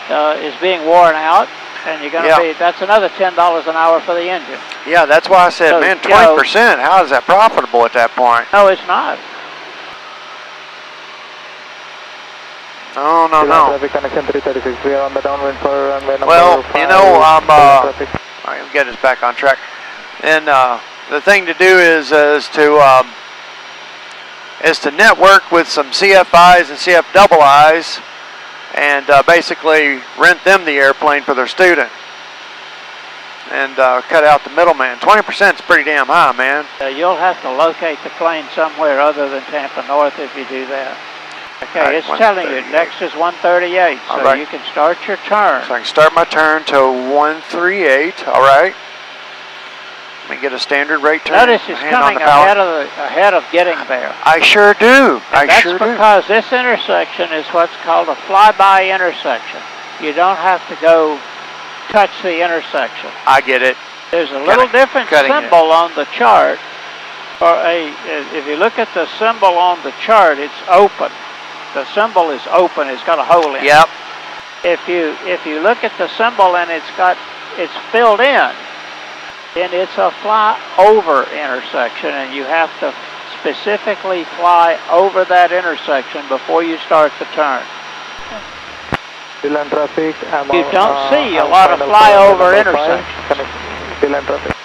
uh, is being worn out, and you're going to Yeah. be, that's another $10 an hour for the engine. Yeah, that's why I said, So, man, you know- twenty percent. How is that profitable at that point? No, it's not. No, no, no. traffic connection 336. We are on the downwind for runway number Well, 5. you know, um, uh, Deland traffic. All right, get us back on track. And uh, the thing to do is uh, is to um, is to network with some CFIs and CFIIs, and uh, basically rent them the airplane for their student, and uh, cut out the middleman. Twenty percent is pretty damn high, man. Uh, you'll have to locate the plane somewhere other than Tampa North if you do that. Okay, Right, it's telling you next is 138, so All right. you can start your turn. So I can start my turn to one three eight. All right. Me get a standard rate turn. Notice it's coming ahead of the, ahead of getting there. I sure do. And I that's sure do. because this intersection is what's called a flyby intersection. You don't have to go touch the intersection. I get it. There's a little different cutting it. symbol on the chart. Or a, if you look at the symbol on the chart, it's open. The symbol is open. It's got a hole in it. Yep. If you if you look at the symbol and it's got it's filled in, then it's a fly over intersection, and you have to specifically fly over that intersection before you start the turn. Traffic. I'm You don't uh, see a I'm lot of flyover runway number five. intersections. Connect- Deland traffic.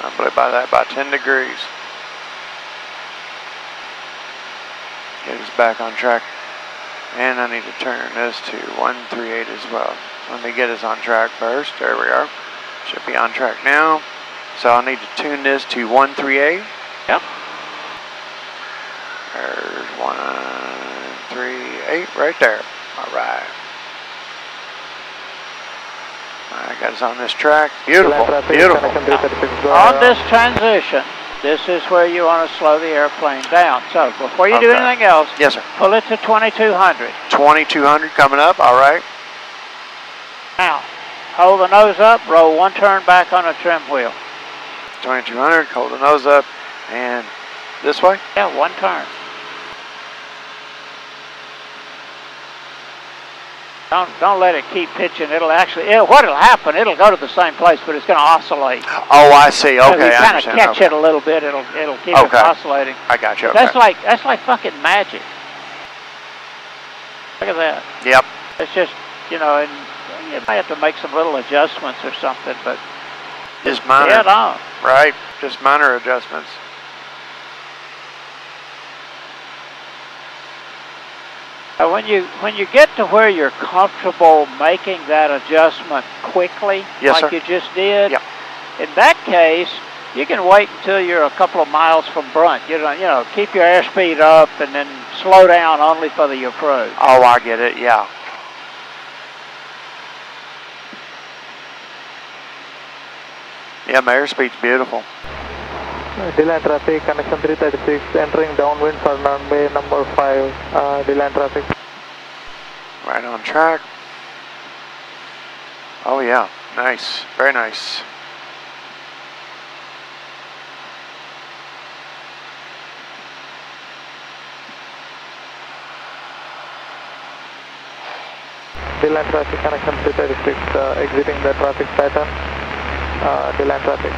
I put it by that by 10 degrees. Get us back on track. And I need to turn this to 138 as well. Let me get us on track first. There we are. Should be on track now. So I'll need to tune this to 138. Yep. There's 138 right there. All right. I got us on this track. Beautiful. Beautiful. connection 336. Go On this transition, this is where you want to slow the airplane down. So before you do anything else, Yes, sir. pull it to 2200. 2200 coming up. All right. Now, hold the nose up, roll one turn back on the trim wheel. 2200, hold the nose up, and this way. Yeah, one turn. Don't don't let it keep pitching. It'll actually, it, what'll happen? It'll go to the same place, but it's going to oscillate. Oh, I see. So Okay, you I kind of catch okay. it a little bit. It'll it'll keep Okay. it oscillating. I got you. Okay. That's like that's like fucking magic. Look at that. yep. It's just you know, and you might have to make some little adjustments or something, but Just minor. dead on. Right. Just minor adjustments. Uh, when you when you get to where you're comfortable making that adjustment quickly, Yes, like sir. you just did, Yep. in that case, you can wait until you're a couple of miles from Brunt. You know, you know, keep your airspeed up and then slow down only for the approach. Oh, I get it. Yeah. Yeah, my airspeed's beautiful. Deland traffic, connection 336, entering downwind for runway number 5, uh, Deland traffic. Right on track. Oh yeah, nice, very nice. Deland traffic, connection 336, uh, exiting the traffic pattern, uh, Deland traffic.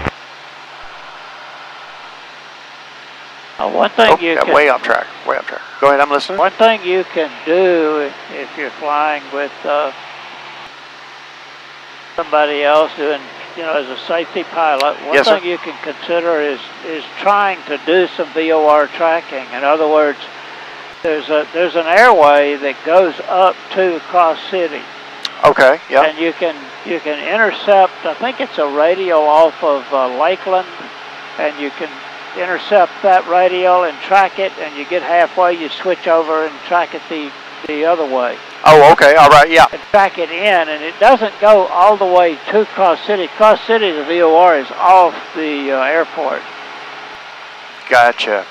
Uh, one thing Oh, you yeah, can way off track, way off track. Go ahead, I'm listening. One thing you can do if, you're flying with uh, somebody else doing, you know, as a safety pilot, one Yes, sir. thing you can consider is is trying to do some VOR tracking. In other words, there's a there's an airway that goes up to Cross City, Okay, yeah. and you can you can intercept. I think it's a radial off of uh, Lakeland, and you can intercept that radial and track it, and you get halfway, you switch over and track it the the other way, Oh, okay, all right, yeah. and track it in, and it doesn't go all the way to Cross City. Cross City, the VOR is off the uh, airport. Gotcha.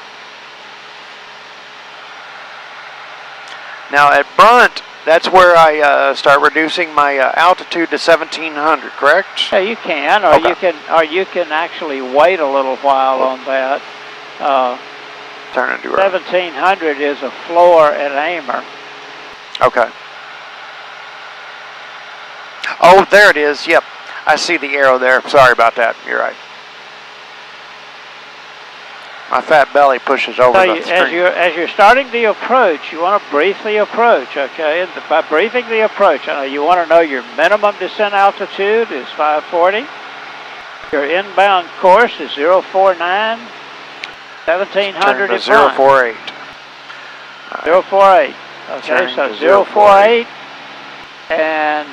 Now at Brunt, that's where I uh, start reducing my uh, altitude to 1700, correct? Yeah, you can, or Okay. you can, or you can actually wait a little while on that. Uh, Turn into a 1700 is a floor at Aimer. Okay. Oh, there it is. Yep. I see the arrow there. Sorry about that. You're right. My fat belly pushes over So the you, as screen. you're as you're starting the approach, you want to breathe the approach, okay? And by briefing the approach, uh, you want to know your minimum descent altitude is 540. Your inbound course is 049. 1700 Turn in to front. 048. All right. 048. Okay, Turn so to 048 and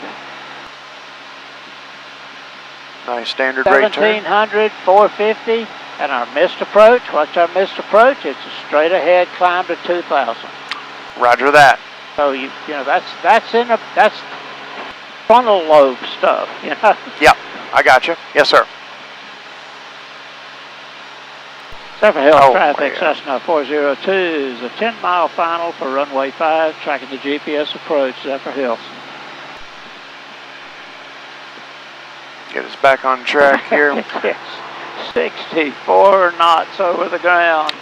Nice standard rate turn. 1700, 450, and our missed approach. What's our missed approach? It's a straight ahead climb to 2000. Roger that. So you you know that's that's in a that's frontal lobe stuff. *laughs* You know. Yep. I got you. Yes, sir. Zephyrhills Oh, traffic, yeah. Cessna 402 is a 10 mile final for runway 5, tracking the GPS approach, Zephyrhills. Get us back on track here. *laughs* yes. 64 knots over the ground.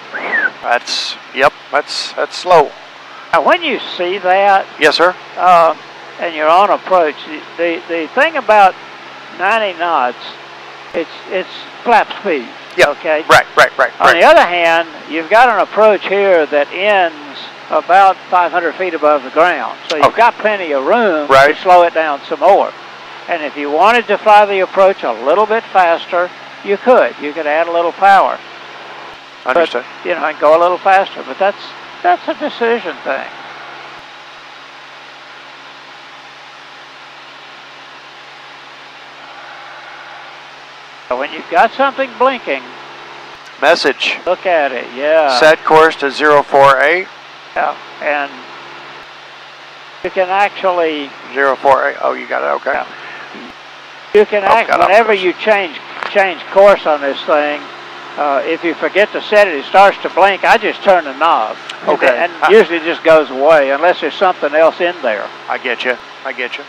That's yep. That's that's slow. Now, when you see that, Yes, sir. uh, and you're on approach, the, the thing about 90 knots, it's it's flap speed. Yeah. Okay. Right. Right. Right. On Right. the other hand, you've got an approach here that ends about 500 feet above the ground. So you've Okay. got plenty of room Right. to slow it down some more. And if you wanted to fly the approach a little bit faster, you could. You could add a little power, Understood. you know, and go a little faster. But that's that's a decision thing. When you've got something blinking, Message. look at it. Yeah. Set course to 048. Yeah, and you can actually 048. Oh, you got it. Okay. Yeah. you can Oh, act whenever you change change course on this thing. Uh, if you forget to set it, it starts to blink. I just turn the knob. Okay. And I- usually it just goes away unless there's something else in there. I get you. I get you.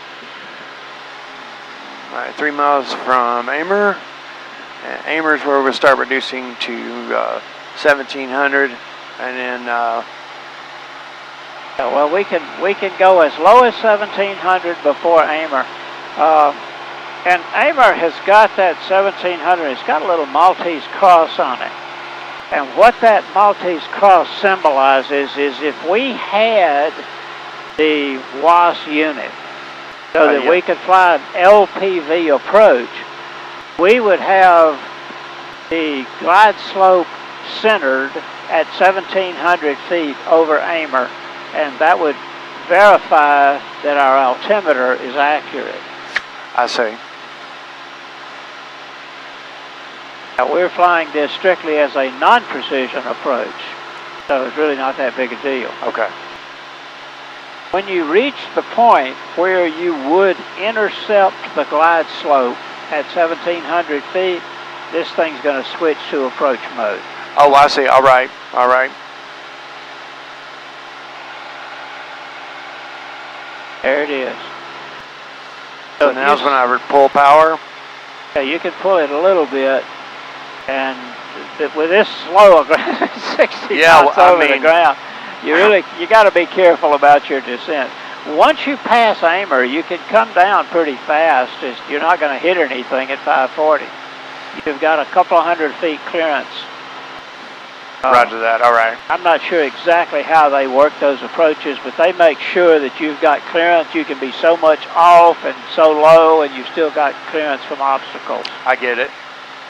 All right, three miles from Aimer. And Aimer's where we'll start reducing to uh, 1700, and then uh, well, we can we can go as low as 1700 before Amer. Uh, and Aimer has got that 1700. It's got a little Maltese cross on it. And what that Maltese cross symbolizes is if we had the WAAS unit so Oh, that yeah. we could fly an LPV approach, we would have the glide slope centered at 1700 feet over Aimer, and that would verify that our altimeter is accurate. I see. Now, we're flying this strictly as a non-precision approach, so it's really not that big a deal. Okay. When you reach the point where you would intercept the glide slope at 1700 feet, this thing's going to switch to approach mode. Oh, I see. All right. All right. There it is. So if now's when I would pull power. Yeah, you can pull it a little bit, and with this slow, gra- *laughs* 60 Yeah, knots well, over the ground, you *laughs* really you got to be careful about your descent. Once you pass Aimer, you can come down pretty fast. It's, you're not going to hit anything at 540. You've got a couple of hundred feet clearance. Uh, Roger that. All right. I'm not sure exactly how they work those approaches, but they make sure that you've got clearance. You can be so much off and so low, and you've still got clearance from obstacles. I get it.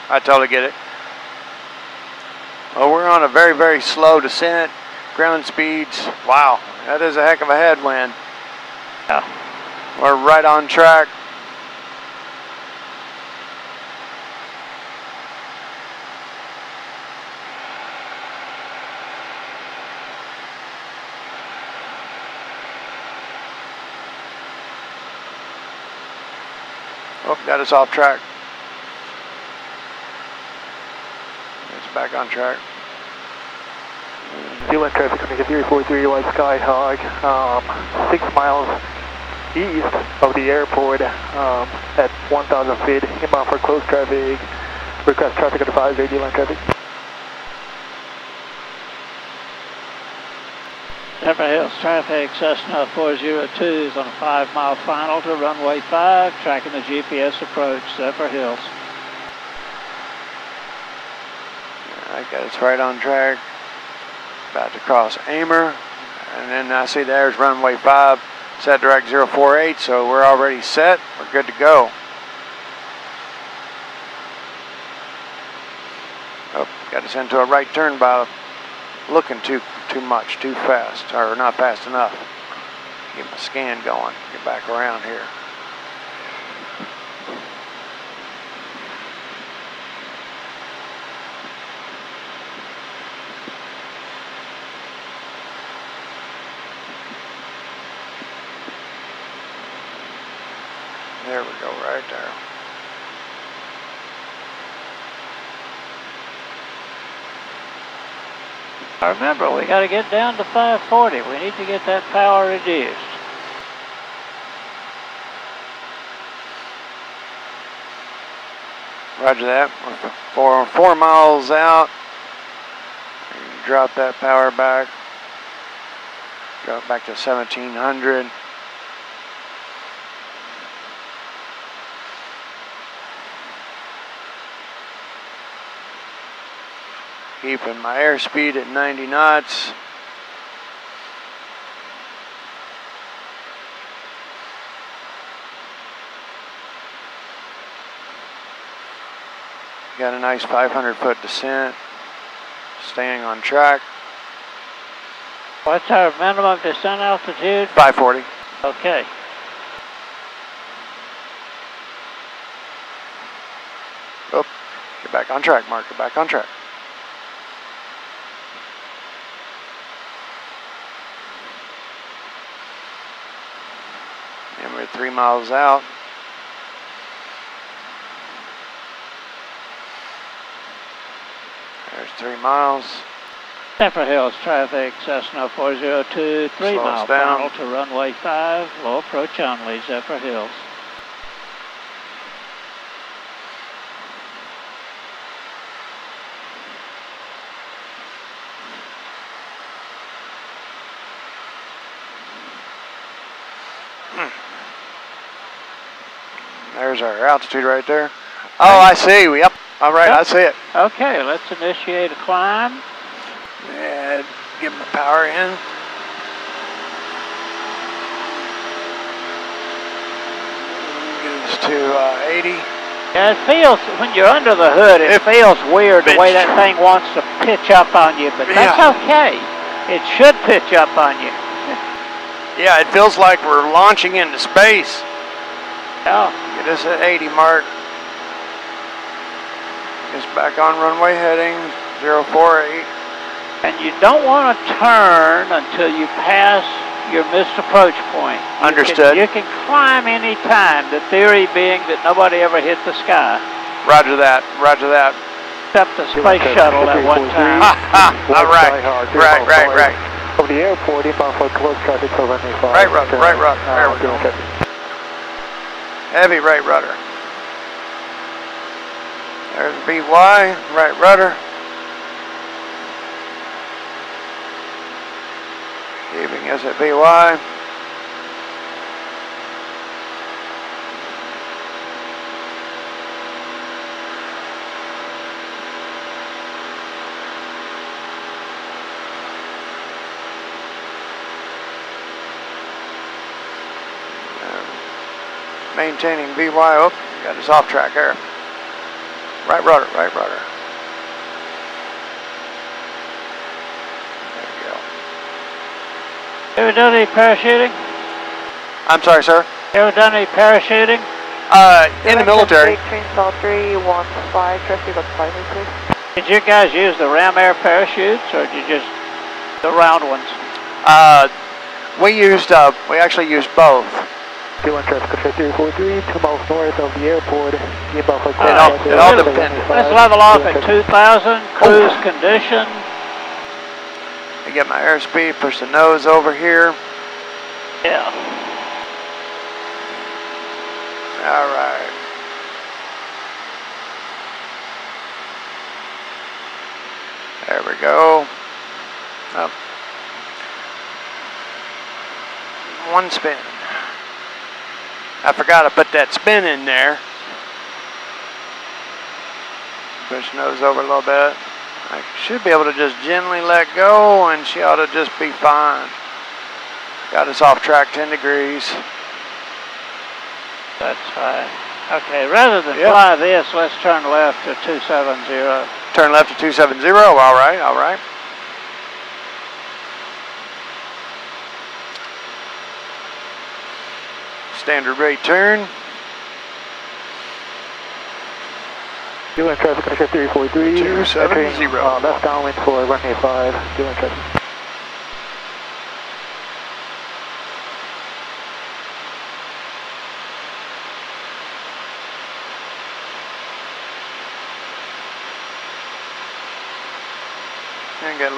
I totally get it. Well, we're on a very, very slow descent. Ground speeds. Wow, that is a heck of a headwind. Yeah. We're right on track. Oh, got us off track. It's back on track. Zealand traffic coming the 043 White Skyhawk, um, six miles east of the airport um, at 1,000 feet, inbound for close traffic. Request traffic advisory, Zealand traffic. Zephyrhills traffic, Cessna 402 is on a five mile final to runway 5, tracking the GPS approach, Zephyrhills. I got us right on track. About to cross Aimer. And then I see there's runway 5, set direct 048, so we're already set. We're good to go. Oh, got us into a right turn by looking too too much, too fast, or not fast enough. Get my scan going. Get back around here. There we go, right there. Now remember, we got to get down to 540. We need to get that power reduced. Roger that. Four, four miles out. Drop that power back. Drop back to 1700. Keeping my airspeed at 90 knots. Got a nice 500 foot descent. Staying on track. What's our minimum descent altitude? 540. Okay. Oh, Get back on track, Mark. Get back on track. Three miles out. There's three miles. Zephyrhills traffic, Cessna 402, three Slow mile down. final to runway 5, low approach only, Zephyrhills. There's our altitude right there. Oh, I see. Yep. All right, I see it. Okay, let's initiate a climb. And give the power in. To uh, 80. Yeah, it feels, when you're under the hood, it, It- feels weird the way that thing wants to pitch up on you, but that's Yeah. okay. It should pitch up on you. Yeah, it feels like we're launching into space. Yeah. Get us at 80 mark. It's back on runway heading 048. And you don't want to turn until you pass your missed approach point. You Understood. Can, you can climb any time, the theory being that nobody ever hit the sky, Roger that. Roger that. except the space shuttle at one time. Ha ha. All right. Right, right, right. Over the airport, inbound for close traffic for runway 5. Right rudder, right rudder. There we Uh, go. Heavy right rudder. There's BY, right rudder. Keeping us at BY. Maintaining BY. Oh, got us off track there. Right rudder, right rudder. There you go. Ever done any parachuting? I'm sorry, sir. Ever done any parachuting? Uh, in the military. Train call 315, traffic on 5 please. Did you guys use the ram air parachutes, or did you just the round ones? Uh, we used, uh, we actually used both. T1 traffic control 343, 2 miles north of the airport, inbound for close It all- traffic it all for depends. runway Let's level off at 2,000, cruise condition. I get my airspeed, push the nose over here. Yeah. All right. There we go. Up. One spin. I forgot to put that spin in there. Push nose over a little bit. I should be able to just gently let go and she ought to just be fine. Got us off track 10 degrees. That's fine. Okay, rather than Yep. fly this, let's turn left to 270. Turn left to 270. All right, all right. Standard rate turn. T1 traffic control 343, 270. entering, uh, left downwind for runway 5, T1 traffic.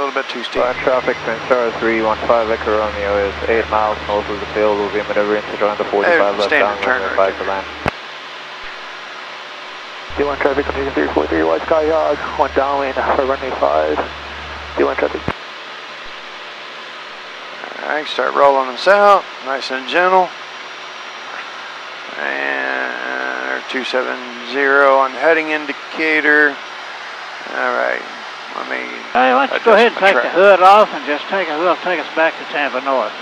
Little bit too steep. Line traffic, Twin Star 315 Echo Romeo is 8 miles north of the field. We'll be maneuvering to join the 45 There, left standard down turn runway right 5 to land. D1 traffic, continue 343 White Sky Yard, 1 downwind for runway 5. D1 traffic. All right, start rolling us out, nice and gentle. And 270 on heading indicator. All right, let me. Hey, let's go ahead and take the hood off and just take a we'll take us back to Tampa North.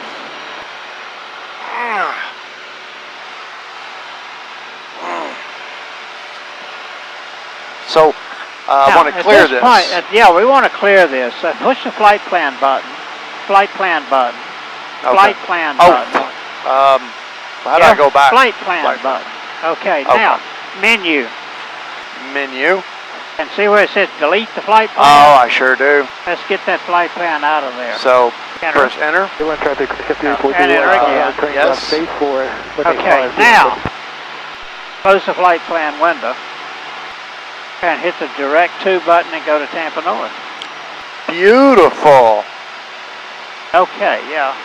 So, uh, I want to clear this. this. Point, uh, yeah, we want to clear this. Uh, push the flight plan button. Flight plan button. Okay. Flight plan Oh, button. um, how do Yeah, I go back? Flight plan Flight plan. button. Okay, Okay. now menu Menu. And see where it says delete the flight plan? Oh. I sure do. Let's get that flight plan out of there. So, Enter. press enter. D1 traffic, continue 343 And enter White Sky again. Yard, turning Yes. left base for runway Okay, 5. now close the flight plan window and hit the direct to button and go to Tampa North. Beautiful. Okay, yeah.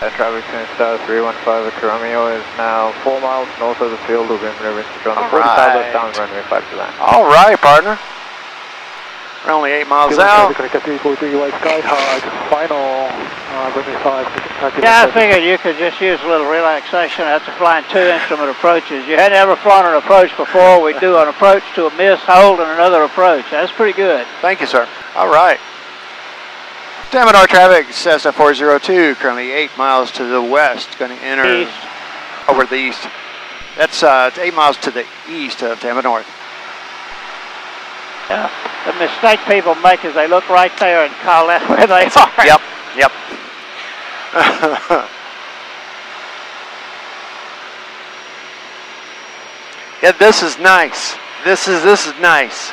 And traffic Twin Star 315 Echo Romeo is now 4 miles north of the field. We'll be maneuvering to join 45 right. left down runway 5 to land. All right, partner. We're only eight miles out. Traffic 343 White Sky Hog, final uh, runway 5. Yeah, I figured you could just use a little relaxation after flying two instrument approaches. You hadn't ever flown an approach before. We do an approach to a miss, hold, and another approach. That's pretty good. Thank you, sir. All right. Damodar traffic, Cessna 402, currently eight miles to the west, going to enter East. over the east. That's uh, it's eight miles to the east of Tampa North. Yeah. The mistake people make is they look right there and call that *laughs* where they are. Yep, yep. *laughs* yeah, this is nice. This is this is nice.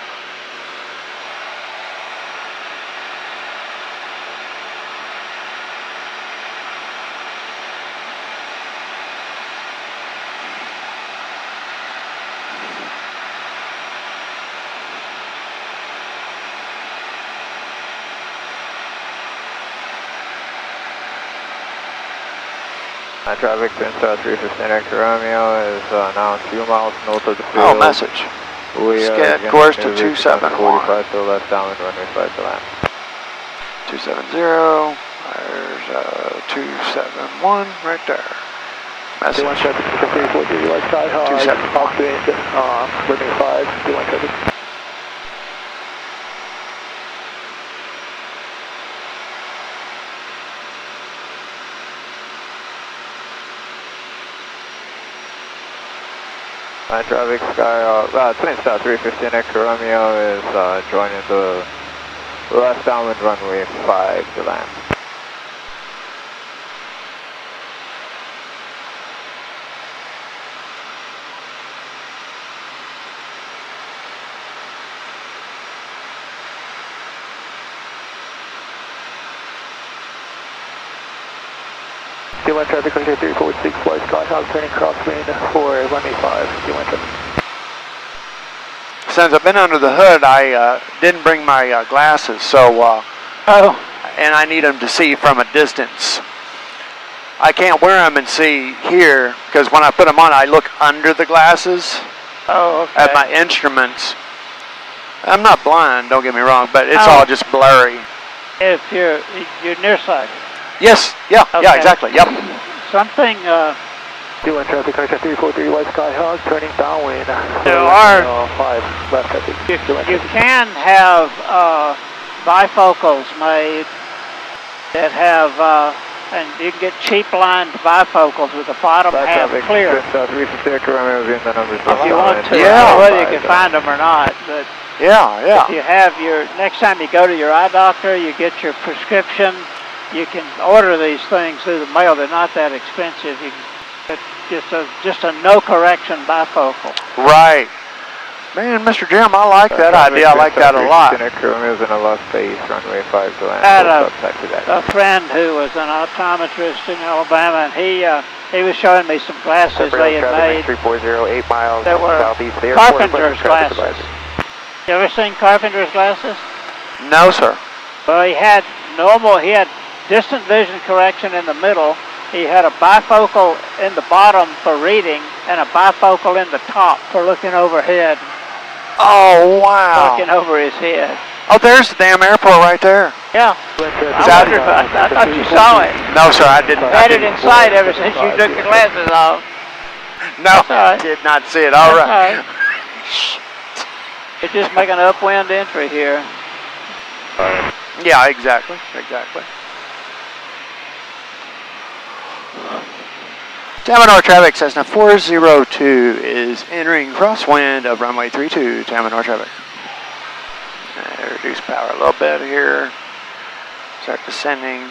Traffic to Star 315 Echo Romeo is uh, now a few miles north of the field. Oh, message. We are Scat course to moving 271. 45 to left downwind runway 5 to land. 270. There's uh, 271 right there. Message. D1 traffic to 340 West Sky High. 271. Oxygen, uh, runway 5, D1 traffic. Uh, traffic sky, uh, uh, Twin Star 315 Echo Romeo is uh, joining the left downwind runway 5 to land. D1 traffic, clear 346, flight sky high, turning crosswind for runway 5, D1 traffic. Since I've been under the hood, I uh, didn't bring my uh, glasses, so uh, Oh, and I need them to see from a distance. I can't wear them and see here because when I put them on, I look under the glasses oh, okay. at my instruments. I'm not blind, don't get me wrong, but it's Oh. all just blurry. if you're you're nearsighted. Yes, yeah, yeah, exactly, yep. Something uh, D1 traffic, connection 343 West Sky High, turning downwind. There are- Uh, 5 left traffic. you, you can have uh, bifocals made that have, uh, and you can get cheap lined bifocals with the bottom Left half traffic, clear. Twin Star 315 Echo Romeo is in the numbers. If you want to, Yeah. I don't whether you can find them or not, but Yeah, yeah. if you have your next time you go to your eye doctor, you get your prescription. You can order these things through the mail. They're not that expensive. You can just a just a no correction bifocal. Right. Man, Mr. Jim, I like that idea. I like that a lot. Echo is in a lost base, runway 5 to land. Had a- stop, taxi back. A friend who was an optometrist in Alabama, and he uh, he was showing me some glasses they had made. 3408 miles that were southeast of the airport. Carpenter's glasses. You ever seen Carpenter's glasses? No, sir. Well, he had normal. He had distant vision correction in the middle. He had a bifocal in the bottom for reading, and a bifocal in the top for looking overhead, Oh, wow. looking over his head. Oh, there's the damn airport right there. Yeah, I that- wondered. I, I thought you saw it. No, sir, I didn't. I Had it didn't. in sight ever since you took the glasses off. No, right. did not see it. All That's right. all right. It's just making an upwind entry here. Yeah, exactly, exactly. Tampa North traffic, Cessna 402 is entering crosswind of runway 32, Tampa North traffic. Reduce power a little bit here. Start descending.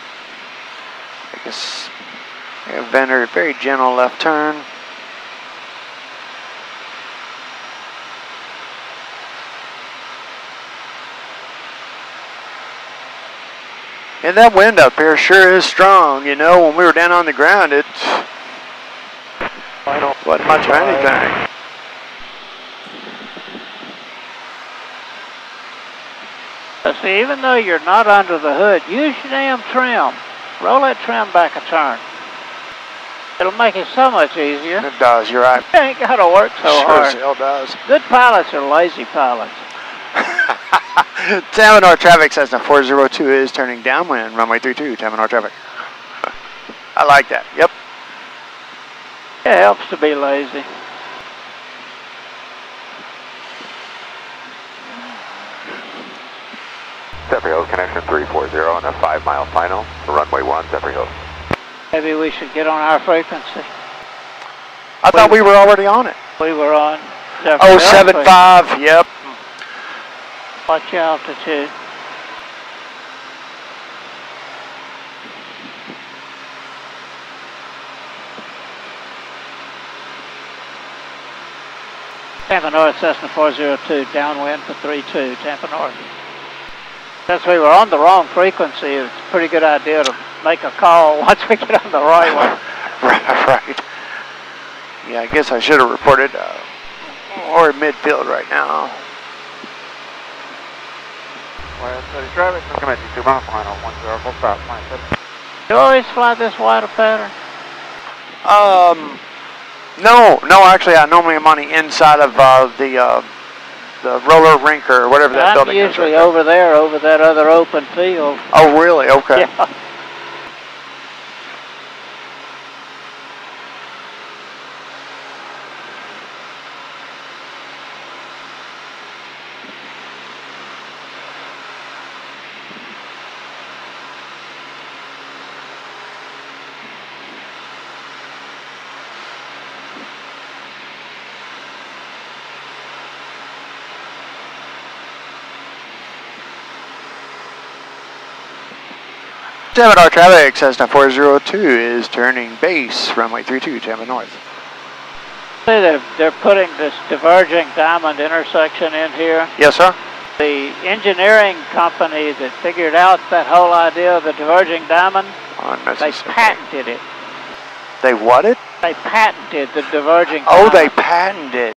I guess a very gentle left turn. And that wind up here sure is strong. You know, when we were down on the ground, it wasn't much of anything. See, even though you're not under the hood, use your damn trim. Roll that trim back a turn. It'll make it so much easier. It does, you're right. You ain't got to work so sure hard. as hell does. Good pilots are lazy pilots. *laughs* Tampa North traffic Cessna 402 is turning downwind, runway 32, Tampa North traffic. *laughs* I like that. Yep. It helps to be lazy. Zephyrhills connection 340 on a 5 mile final. Runway 1, Zephyrhills. Maybe we should get on our frequency. I thought we were already on it. We were on. Oh, seven five. Yep. Watch your altitude. Tampa North, Cessna 402, downwind for 32, Tampa North. Since we were on the wrong frequency, it's a pretty good idea to make a call *laughs* once we get on the right one. *laughs* right, right. Yeah, I guess I should have reported. Uh, or midfield right now. Wire 30 traffic, recommend you 2 mile final, 10 full stop, line 7. You always fly this wider pattern? Um, no, no. Actually, I normally am on the inside of uh, the uh, the roller rink or whatever that I'm building is. usually right there. over there, over that other open field. Oh, really? Okay. *laughs* Yeah. R traffic, Cessna 402 is turning base, runway 32, Tampa North. They're, they're putting this diverging diamond intersection in here. Yes, sir. The engineering company that figured out that whole idea of the diverging diamond, they patented it. They what it? They patented the diverging Oh, diamond. they patented.